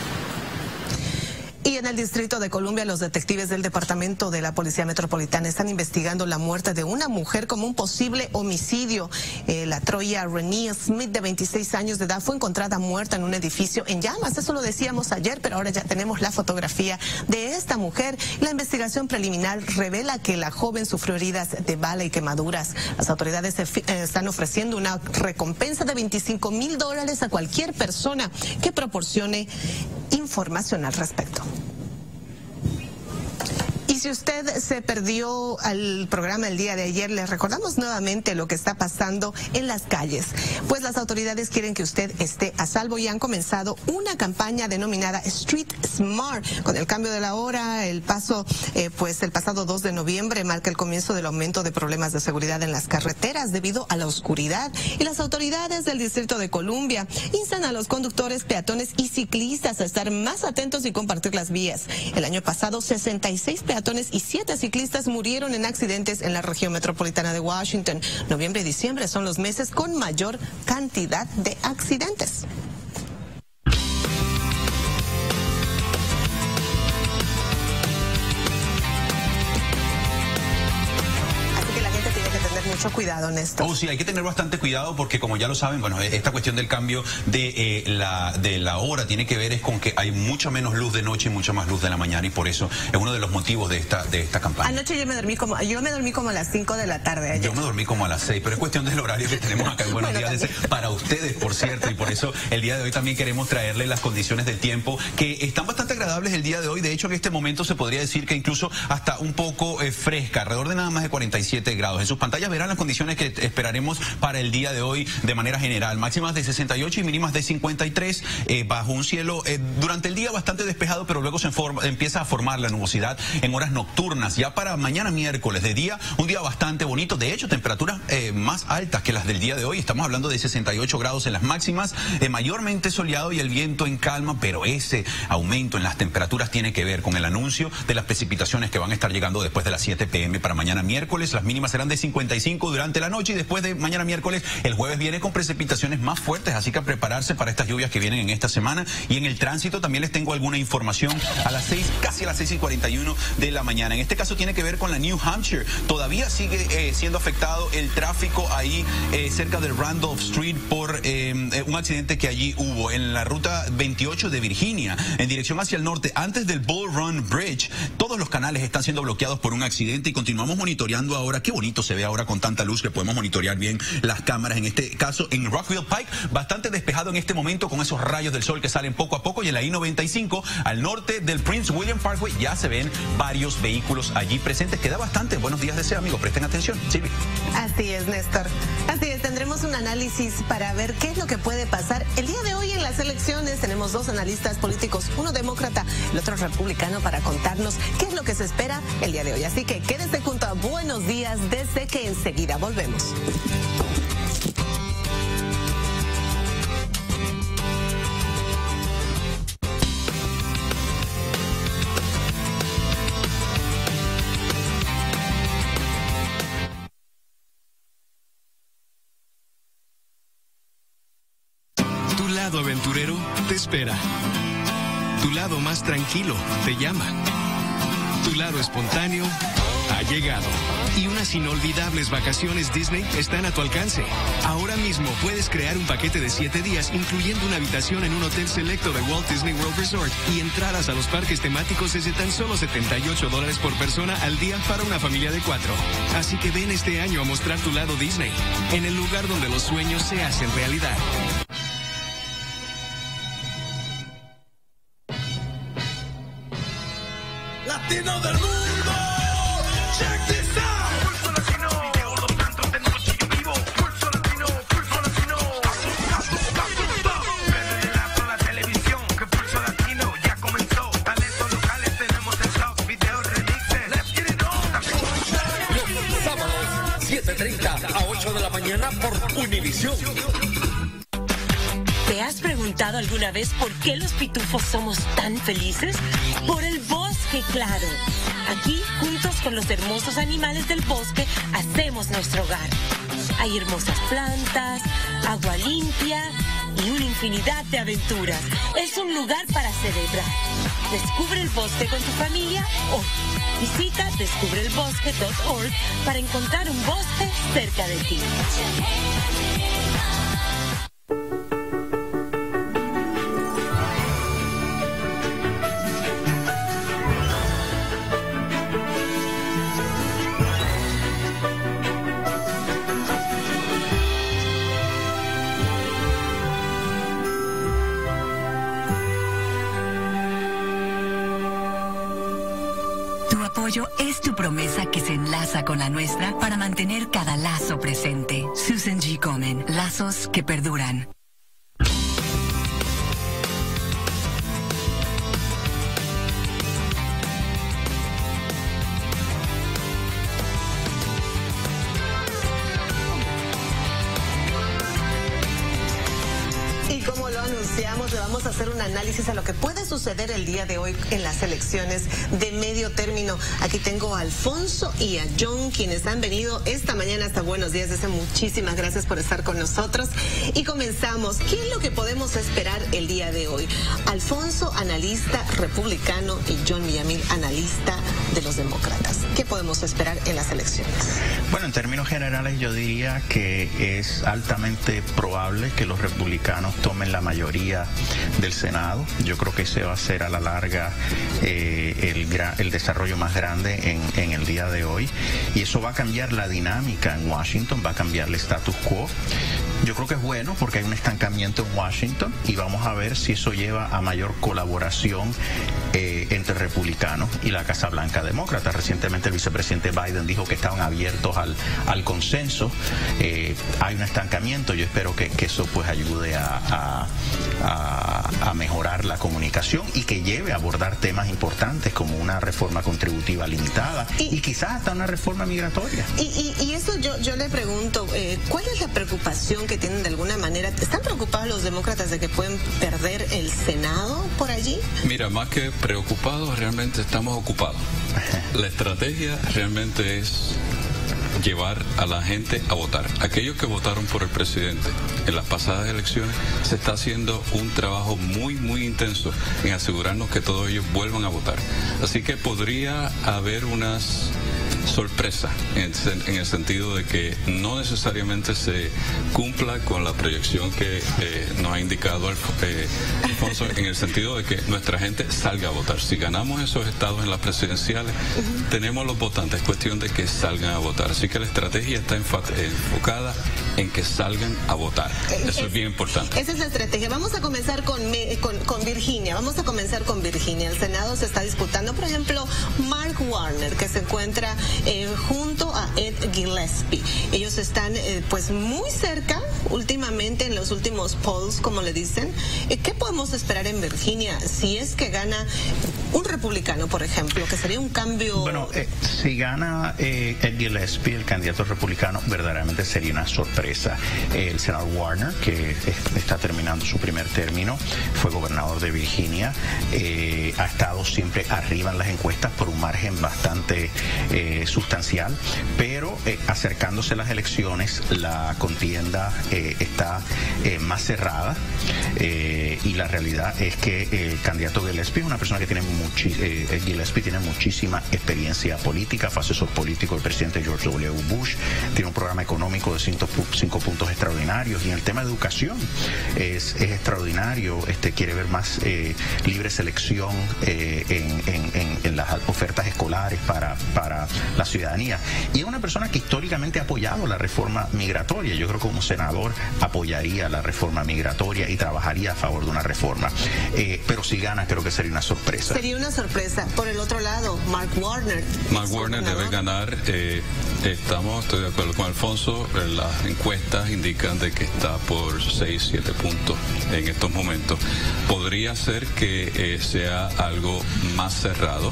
Y en el Distrito de Columbia, los detectives del Departamento de la Policía Metropolitana están investigando la muerte de una mujer como un posible homicidio. Eh, la Troya Renee Smith, de 26 años de edad, fue encontrada muerta en un edificio en llamas. Eso lo decíamos ayer, pero ahora ya tenemos la fotografía de esta mujer. La investigación preliminar revela que la joven sufrió heridas de bala y quemaduras. Las autoridades eh, están ofreciendo una recompensa de 25 mil dólares a cualquier persona que proporcione información al respecto. Si usted se perdió al programa el día de ayer, les recordamos nuevamente lo que está pasando en las calles. Pues las autoridades quieren que usted esté a salvo y han comenzado una campaña denominada Street Smart. Con el cambio de la hora, el paso, eh, pues el pasado 2 de noviembre marca el comienzo del aumento de problemas de seguridad en las carreteras debido a la oscuridad. Y las autoridades del Distrito de Columbia instan a los conductores, peatones y ciclistas a estar más atentos y compartir las vías. El año pasado, 66 peatones y 7 ciclistas murieron en accidentes en la región metropolitana de Washington. Noviembre y diciembre son los meses con mayor cantidad de accidentes. Mucho cuidado, Néstor. Oh, sí, hay que tener bastante cuidado porque como ya lo saben, bueno, esta cuestión del cambio de, eh, la, de la hora tiene que ver es con que hay mucha menos luz de noche y mucha más luz de la mañana y por eso es uno de los motivos de esta, de esta campaña. Anoche yo me dormí como, yo me dormí como a las 5 de la tarde. Yo me dormí como a las 6, pero es cuestión del horario que tenemos acá en Buenos Días para ustedes, por cierto, y por eso el día de hoy también queremos traerle las condiciones del tiempo que están bastante agradables el día de hoy. De hecho, en este momento se podría decir que incluso hasta un poco eh, fresca, alrededor de nada más de 47 grados. En sus pantallas verán las condiciones que esperaremos para el día de hoy de manera general. Máximas de 68 y mínimas de 53 eh, bajo un cielo eh, durante el día bastante despejado, pero luego se empieza a formar la nubosidad en horas nocturnas. Ya para mañana miércoles de día, un día bastante bonito. De hecho, temperaturas eh, más altas que las del día de hoy. Estamos hablando de 68 grados en las máximas, mayormente soleado y el viento en calma, pero ese aumento en las temperaturas tiene que ver con el anuncio de las precipitaciones que van a estar llegando después de las 7 pm para mañana miércoles. Las mínimas serán de 55 durante la noche y después de mañana miércoles, el jueves viene con precipitaciones más fuertes, así que prepararse para estas lluvias que vienen en esta semana. Y en el tránsito también les tengo alguna información a las 6, casi a las 6 y 41 de la mañana. En este caso tiene que ver con la New Hampshire. Todavía sigue eh, siendo afectado el tráfico ahí eh, cerca de Randolph Street por eh, un accidente que allí hubo en la ruta 28 de Virginia, en dirección hacia el norte, antes del Bull Run Bridge. Todos los canales están siendo bloqueados por un accidente y continuamos monitoreando ahora. Qué bonito se ve ahora con tanta luz que podemos monitorear bien las cámaras. En este caso, en Rockville Pike, bastante despejado en este momento con esos rayos del sol que salen poco a poco. Y en la I-95, al norte del Prince William Parkway, ya se ven varios vehículos allí presentes. Queda bastante. Buenos días, deseo, amigos. Presten atención. Sí. Así es, Néstor. Así es, tendremos un análisis para ver qué es lo que puede pasar. El día de hoy en las elecciones tenemos dos analistas políticos, uno demócrata, el otro republicano, para contarnos qué es lo que se espera el día de hoy. Así que quédese junto a Buenos Días desde que enseguida volvemos. Tu lado aventurero te espera. Tu lado más tranquilo te llama. Tu lado espontáneo ha llegado. Y unas inolvidables vacaciones Disney están a tu alcance. Ahora mismo puedes crear un paquete de 7 días incluyendo una habitación en un hotel selecto de Walt Disney World Resort y entradas a los parques temáticos desde tan solo 78 dólares por persona al día para una familia de cuatro. Así que ven este año a mostrar tu lado Disney, en el lugar donde los sueños se hacen realidad. Latino del. Alguna vez por qué los pitufos somos tan felices? Por el bosque, claro. Aquí, juntos con los hermosos animales del bosque, hacemos nuestro hogar. Hay hermosas plantas, agua limpia y una infinidad de aventuras. Es un lugar para celebrar. Descubre el bosque con tu familia hoy. Visita descubrelbosque.org para encontrar un bosque cerca de ti. Nuestra para mantener cada lazo presente. Susan G. Komen, lazos que perduran. Y como lo anunciamos, le vamos a hacer un análisis a lo que puede suceder el día de hoy en las elecciones de término. Aquí tengo a Alfonso y a John, quienes han venido esta mañana hasta Buenos Días. Muchísimas gracias por estar con nosotros. Y comenzamos. ¿Qué es lo que podemos esperar el día de hoy? Alfonso, analista republicano, y John Villamil, analista de los demócratas. ¿Qué podemos esperar en las elecciones? Bueno, en términos generales yo diría que es altamente probable que los republicanos tomen la mayoría del Senado. Yo creo que ese va a ser a la larga eh, el, el desarrollo más grande en el día de hoy. Y eso va a cambiar la dinámica en Washington, va a cambiar el status quo. Yo creo que es bueno porque hay un estancamiento en Washington y vamos a ver si eso lleva a mayor colaboración eh, entre republicanos y la Casa Blanca demócrata. Recientemente el vicepresidente Biden dijo que estaban abiertos al, al consenso. Eh, hay un estancamiento, yo espero que, que eso pues ayude a, a- a- a mejorar la comunicación y que lleve a abordar temas importantes como una reforma contributiva limitada y, quizás hasta una reforma migratoria. Y, y- y eso yo, yo le pregunto, eh, ¿cuál es la preocupación que tienen de alguna manera? ¿Están preocupados los demócratas de que pueden perder el Senado por allí? Mira, más que preocupados, realmente estamos ocupados. La estrategia realmente es llevar a la gente a votar. Aquellos que votaron por el presidente en las pasadas elecciones, se está haciendo un trabajo muy, muy intenso en asegurarnos que todos ellos vuelvan a votar. Así que podría haber unas sorpresa en, el sen- en el sentido de que no necesariamente se cumpla con la proyección que eh, nos ha indicado eh, Alfonso en el sentido de que nuestra gente salga a votar. Si ganamos esos estados en las presidenciales, tenemos los votantes, es cuestión de que salgan a votar. Así que la estrategia está enfocada en que salgan a votar. Eso es bien importante. Esa es la estrategia. Vamos a comenzar con, Me- con, con Virginia. Vamos a comenzar con Virginia. El Senado se está disputando, por ejemplo, Mark Warner, que se encuentra eh, junto a Ed Gillespie. Ellos están eh, pues muy cerca últimamente en los últimos polls, como le dicen. Eh, ¿Qué podemos esperar en Virginia si es que gana un republicano, por ejemplo, que sería un cambio... Bueno, eh, si gana eh, Ed Gillespie, el candidato republicano, verdaderamente sería una sorpresa. El senador Warner, que es- está terminando su primer término, fue gobernador de Virginia, eh, ha estado siempre arriba en las encuestas por un margen bastante eh, sustancial, pero eh, acercándose las elecciones, la contienda eh, está eh, más cerrada y la realidad es que el candidato Gillespie es una persona que tiene muchi- Gillespie tiene muchísima experiencia política, fue asesor político del presidente George W. Bush, tiene un programa económico de cinco, cinco puntos extraordinarios y en el tema de educación es, extraordinario, este quiere ver más eh, libre selección en, las ofertas escolares para la ciudadanía y es una persona que históricamente ha apoyado la reforma migratoria, yo creo que como senador apoyaría la reforma migratoria y trabajaría a favor de una reforma, Eh, pero si gana creo que sería una sorpresa. Sería una sorpresa. Por el otro lado, Mark Warner. Mark Warner debe ganar. eh, estamos, estoy de acuerdo con Alfonso. eh, Las encuestas indican de que está por 6, 7 puntos en estos momentos. Podría ser que eh, sea algo más cerrado.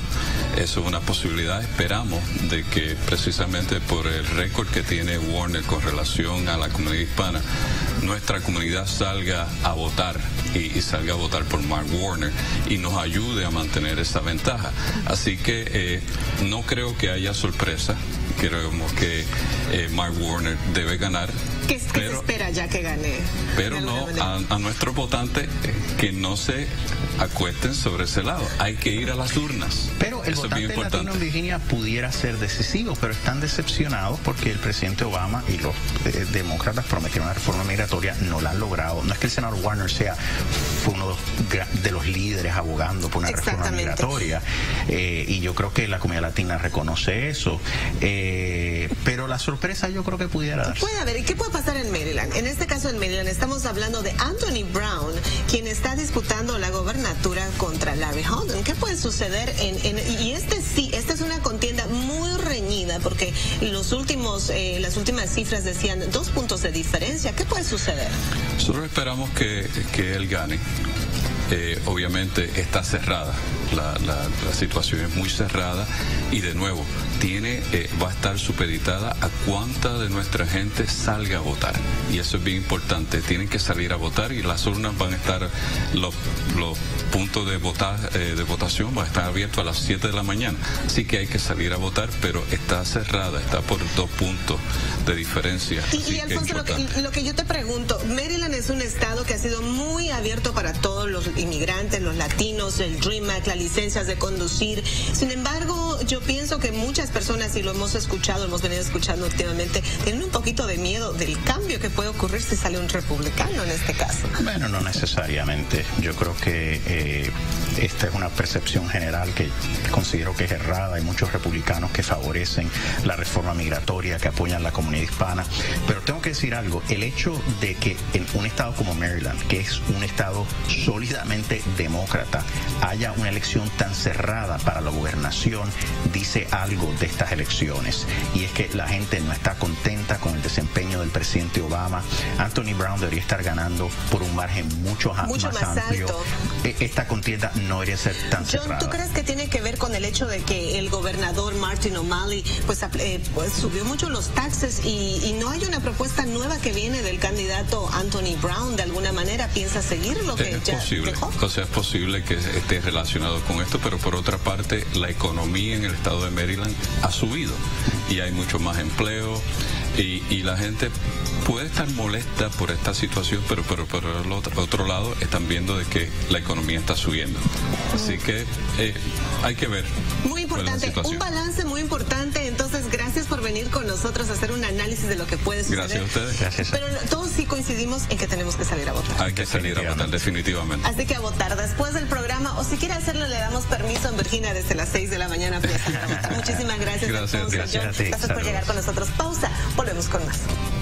Eso es una posibilidad. Esperamos de que precisamente por el récord que tiene Warner con relación a la comunidad hispana, nuestra comunidad salga a votar y, y salga a votar por Mark Warner y nos ayude a mantener esa ventaja. Así que eh, no creo que haya sorpresa. Creemos que eh, Mark Warner debe ganar, ¿Qué, se Pero- espera ya que gane? pero no a, a nuestros votantes eh, que no se acuesten sobre ese lado. Hay que ir a las urnas. Pero el Eso es latino en Virginia pudiera ser decisivo, pero están decepcionados porque el presidente Obama y los eh, demócratas prometieron una reforma migratoria, no la han logrado. No es que el senador Warner sea fue uno de los, gra- de los líderes abogando por una reforma migratoria, eh, y yo creo que la comunidad latina reconoce eso. Eh, pero la sorpresa yo creo que pudiera darse. Puede haber, ¿y qué puede pasar en Maryland? En este caso en Maryland estamos hablando de Anthony Brown, quien está disputando la gobernación contra Larry Holden. ¿Qué puede suceder? En, en- y este sí, esta es una contienda muy reñida porque los últimos, eh, las últimas cifras decían dos puntos de diferencia. ¿Qué puede suceder? Nosotros esperamos que, que él gane. Eh, obviamente está cerrada, la, la- la situación es muy cerrada y de nuevo tiene eh, va a estar supeditada a cuánta de nuestra gente salga a votar y eso es bien importante. Tienen que salir a votar y las urnas van a estar los, los puntos de votar eh, de votación van a estar abiertos a las 7 de la mañana, así que hay que salir a votar, pero está cerrada, está por dos puntos de diferencia. Y, Alfonso, lo que, lo que yo te pregunto, Maryland es un estado que ha sido muy abierto para todos los inmigrantes, los latinos, el Dream Act, licencias de conducir. Sin embargo, yo pienso que muchas personas, y lo hemos escuchado, hemos venido escuchando últimamente, tienen un poquito de miedo del cambio que puede ocurrir si sale un republicano en este caso. Bueno, no necesariamente. Yo creo que eh, esta es una percepción general que considero que es errada. Hay muchos republicanos que favorecen la reforma migratoria, que apoyan la comunidad hispana. Pero tengo que decir algo. El hecho de que en un estado como Maryland, que es un estado sólidamente demócrata, haya una elección tan cerrada para la gobernación, dice algo de estas elecciones. Y es que la gente no está contenta con el desempeño del presidente Obama. Anthony Brown debería estar ganando por un margen mucho, Mucho más amplio. alto. E- Esta contienda no debería ser tan John, cerrada. ¿tú crees que tiene que ver con el hecho de que el gobernador Martin O'Malley pues, eh, pues, subió mucho los taxes y, y no hay una propuesta nueva que viene del candidato Anthony Brown de alguna manera piensa seguir lo que Es ya posible, dejó? o sea, es posible que esté relacionado con esto, pero por otra parte, la economía en el estado de Maryland ha subido y hay mucho más empleo y, y la gente puede estar molesta por esta situación, pero, pero por el otro, otro lado están viendo de que la economía está subiendo. Así que eh, hay que ver. Muy cuál es la importante, un balance muy importante. Entonces, gracias por venir con nosotros a hacer un análisis de lo que puede suceder. Gracias a ustedes. Gracias. Pero todos sí coincidimos en que tenemos que salir a votar. Hay que salir a votar definitivamente. Así que a votar después del programa, o si quiere hacerlo, le damos permiso en Virginia desde las 6 de la mañana para salir a votar. Muchísimas gracias. Gracias, a ti. Gracias por Saludos. llegar con nosotros. Pausa, volvemos con más.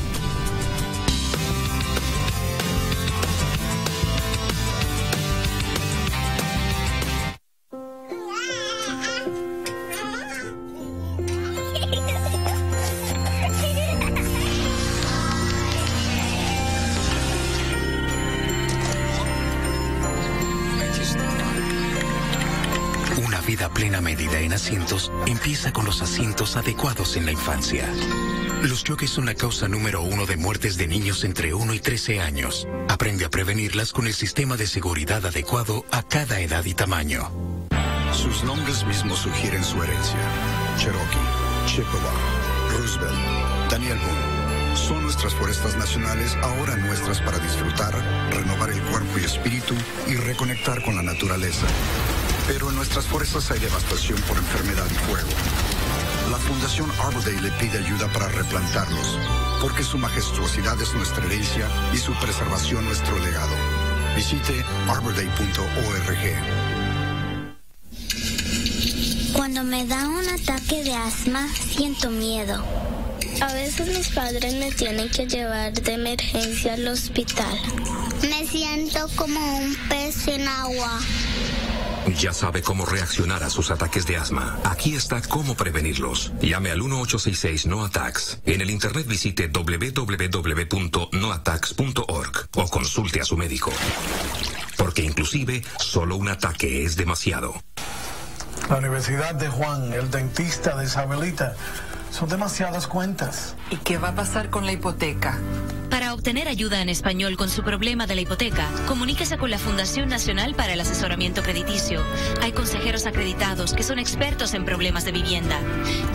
Empieza con los asientos adecuados en la infancia. Los choques son la causa número uno de muertes de niños entre 1 y 13 años. Aprende a prevenirlas con el sistema de seguridad adecuado a cada edad y tamaño. Sus nombres mismos sugieren su herencia. Cherokee, Chippewa, Roosevelt, Daniel Boone. Son nuestras forestas nacionales ahora nuestras para disfrutar, renovar el cuerpo y espíritu y reconectar con la naturaleza. Pero en nuestras forestas hay devastación por enfermedad y fuego. La Fundación Arbor Day le pide ayuda para replantarlos, porque su majestuosidad es nuestra herencia y su preservación nuestro legado. Visite arborday.org. Cuando me da un ataque de asma, siento miedo. A veces mis padres me tienen que llevar de emergencia al hospital. Me siento como un pez en agua. Ya sabe cómo reaccionar a sus ataques de asma. Aquí está cómo prevenirlos. Llame al 1866 No Attacks. En el internet visite www.noattacks.org o consulte a su médico. Porque inclusive solo un ataque es demasiado. La Universidad de Juan, el dentista de Isabelita, son demasiadas cuentas. ¿Y qué va a pasar con la hipoteca? Para obtener ayuda en español con su problema de la hipoteca, comuníquese con la Fundación Nacional para el Asesoramiento Crediticio. Hay consejeros acreditados que son expertos en problemas de vivienda.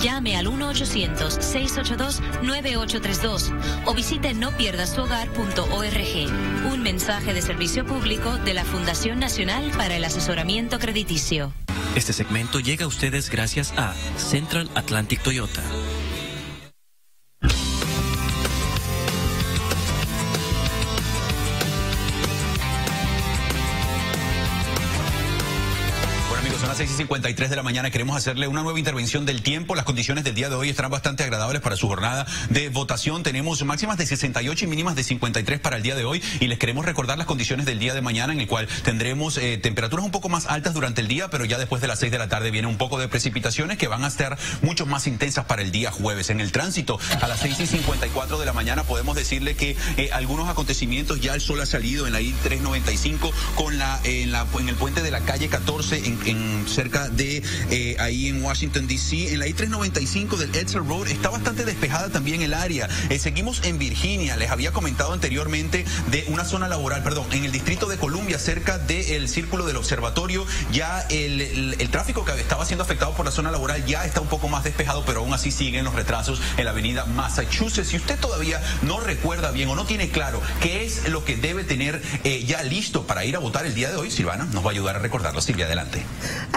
Llame al 1-800-682-9832 o visite nopierdastuhogar.org. Un mensaje de servicio público de la Fundación Nacional para el Asesoramiento Crediticio. Este segmento llega a ustedes gracias a Central Atlantic Toyota. 6 y 53 de la mañana queremos hacerle una nueva intervención del tiempo. Las condiciones del día de hoy estarán bastante agradables para su jornada de votación. Tenemos máximas de 68 y mínimas de 53 para el día de hoy y les queremos recordar las condiciones del día de mañana en el cual tendremos eh, temperaturas un poco más altas durante el día, pero ya después de las 6 de la tarde viene un poco de precipitaciones que van a estar mucho más intensas para el día jueves. En el tránsito a las 6 y 54 de la mañana podemos decirle que eh, algunos acontecimientos ya el sol ha salido en la I-395 con la, en la en el puente de la calle 14 en, en cerca de eh, ahí en Washington DC. En la I-395 del Edsel Road está bastante despejada también el área. Eh, seguimos en Virginia. Les había comentado anteriormente de una zona laboral, perdón, en el distrito de Columbia, cerca del círculo del observatorio. Ya el, tráfico que estaba siendo afectado por la zona laboral ya está un poco más despejado, pero aún así siguen los retrasos en la avenida Massachusetts. Si usted todavía no recuerda bien o no tiene claro qué es lo que debe tener eh, ya listo para ir a votar el día de hoy, Silvana nos va a ayudar a recordarlo. Silvia, adelante.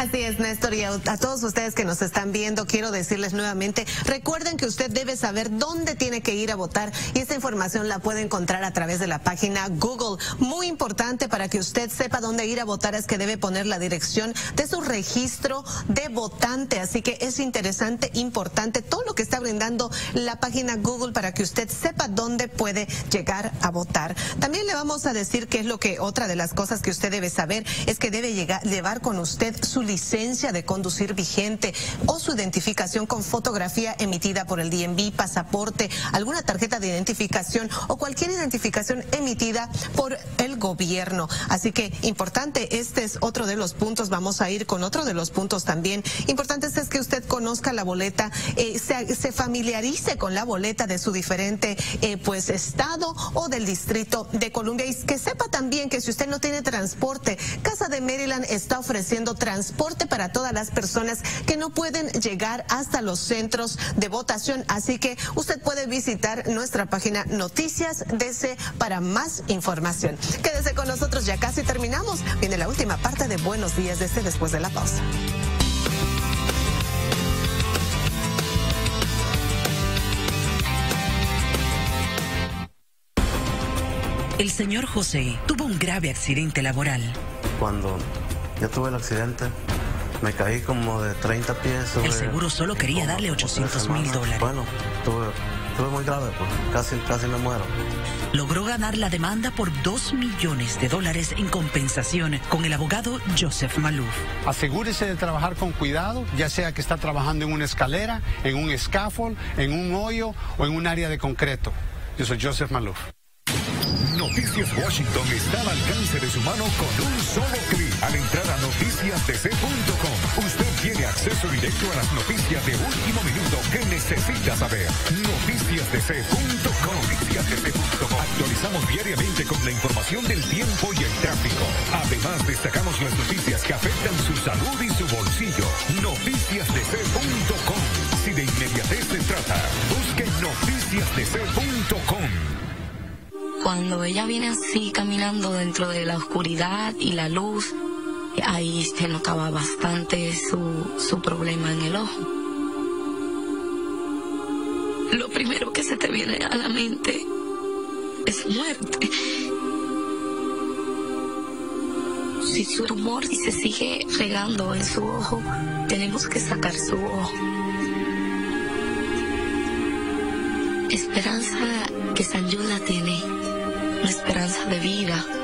Así es, Néstor, y a, todos ustedes que nos están viendo, quiero decirles nuevamente, recuerden que usted debe saber dónde tiene que ir a votar y esta información la puede encontrar a través de la página Google. Muy importante para que usted sepa dónde ir a votar es que debe poner la dirección de su registro de votante, así que es interesante, importante todo lo que está brindando la página Google para que usted sepa dónde puede llegar a votar. También le vamos a decir que es lo que otra de las cosas que usted debe saber es que debe llevar con usted su licencia de conducir vigente o su identificación con fotografía emitida por el DMV, pasaporte, alguna tarjeta de identificación o cualquier identificación emitida por el gobierno. Así que importante, este es otro de los puntos. Vamos a ir con otro de los puntos también. Importante es que usted conozca la boleta, eh, se, familiarice con la boleta de su diferente eh, pues estado o del distrito de Columbia y que sepa también que si usted no tiene transporte, Casa de Maryland está ofreciendo transporte para todas las personas que no pueden llegar hasta los centros de votación. Así que usted puede visitar nuestra página Noticias DC para más información. Quédese con nosotros, ya casi terminamos. Viene la última parte de Buenos Días DC después de la pausa. El señor José tuvo un grave accidente laboral. Cuando yo tuve el accidente, me caí como de 30 pies. sobre- El seguro solo quería darle como tres 800 mil dólares. Bueno, tuve, tuve muy grave, pues casi, casi me muero. Logró ganar la demanda por 2 millones de dólares en compensación con el abogado Joseph Malouf. Asegúrese de trabajar con cuidado, ya sea que está trabajando en una escalera, en un scaffold, en un hoyo o en un área de concreto. Yo soy Joseph Maluf. Noticias Washington está al alcance de su mano con un solo clic. Al entrar a noticiasdc.com, usted tiene acceso directo a las noticias de último minuto que necesita saber. Noticiasdc.com. Noticiasdc.com. Actualizamos diariamente con la información del tiempo y el tráfico. Además, destacamos las noticias que afectan su salud y su bolsillo. Noticiasdc.com. Si de inmediatez se trata, busque noticiasdc.com. Cuando ella viene así caminando dentro de la oscuridad y la luz, ahí se notaba bastante su, su problema en el ojo. Lo primero que se te viene a la mente es muerte. Si su tumor se sigue regando en su ojo, tenemos que sacar su ojo. Esperanza que San Yula tiene, una esperanza de vida.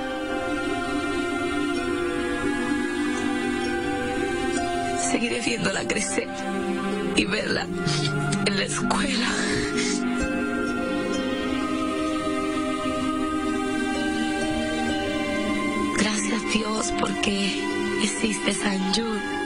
Seguiré viéndola crecer y verla en la escuela. Gracias Dios porque existe San Yul.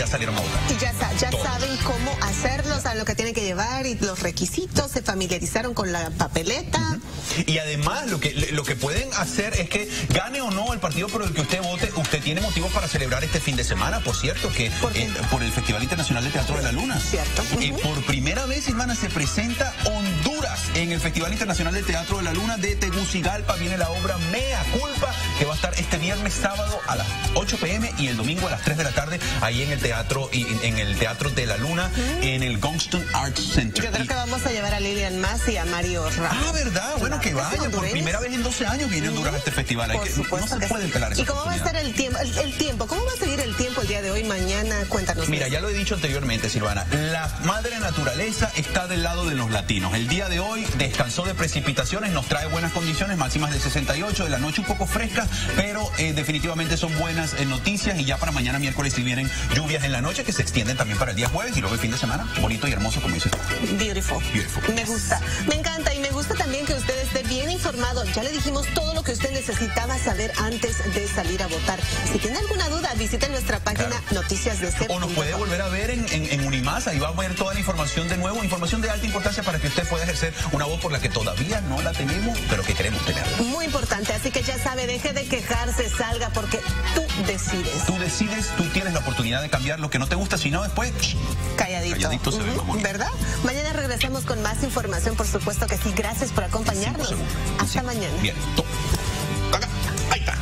Ya todo el mundo está, eh, ya, ya salieron a votar. Y ya, sa- ya Todos. Saben cómo hacerlo. menos saben lo que tienen que llevar y los requisitos, se familiarizaron con la papeleta. Y además lo que lo que pueden hacer es que gane o no el partido por el que usted vote, usted tiene motivos para celebrar este fin de semana, por cierto, que ¿Por, eh, el Festival Internacional de Teatro de la Luna. Cierto. Eh, por primera vez, hermana, se presenta Honduras en el Festival Internacional de Teatro de la Luna de Tegucigalpa. Viene la obra Mea Culpa, que va a estar este viernes, sábado a las 8 pm y el domingo a las 3 de la tarde, ahí en el teatro, en el Teatro de la Luna, en el Gongston Arts Center. Yo creo que vamos a llevar a Lilian Más y a Mario Ra. Ah, ¿verdad? Bueno, que vayan. Por primera vez en 12 años viene Honduras a este festival. Supuesto no se puede pelar ¿Y cómo va a estar el tiempo? El, tiempo, ¿cómo va a seguir el tiempo el día de hoy, mañana? Cuéntanos. Mira, ya lo he dicho anteriormente, Silvana. La madre naturaleza está del lado de los latinos. El día de hoy descansó de precipitaciones, nos trae buenas condiciones, máximas de 68, de la noche un poco fresca, pero eh, definitivamente son buenas eh, noticias y ya para mañana miércoles si vienen lluvias en la noche que se extienden también para el día jueves y luego el fin de semana, bonito y hermoso como dices. Beautiful. Beautiful. Me gusta, me encanta y me gusta también que usted esté bien informado. Ya le dijimos todo lo que usted necesitaba saber antes de salir a votar. Si tiene alguna duda, visite nuestra página Noticias de O nos puede volver a ver en, en, Unimás, ahí va a ver toda la información de nuevo, información de alta importancia para que usted pueda ejercer una voz por la que todavía no la tenemos, pero que queremos tener. Muy importante, así que ya sabe, deje de quejarse, salga, porque tú decides. Tú decides, tú tienes la oportunidad de cambiar lo que no te gusta, si no después... Calladito. Calladito se ve ¿Verdad? Mañana regresamos con más información, por supuesto que sí. Gracias por acompañarnos. Hasta mañana. Bien. Ahí está.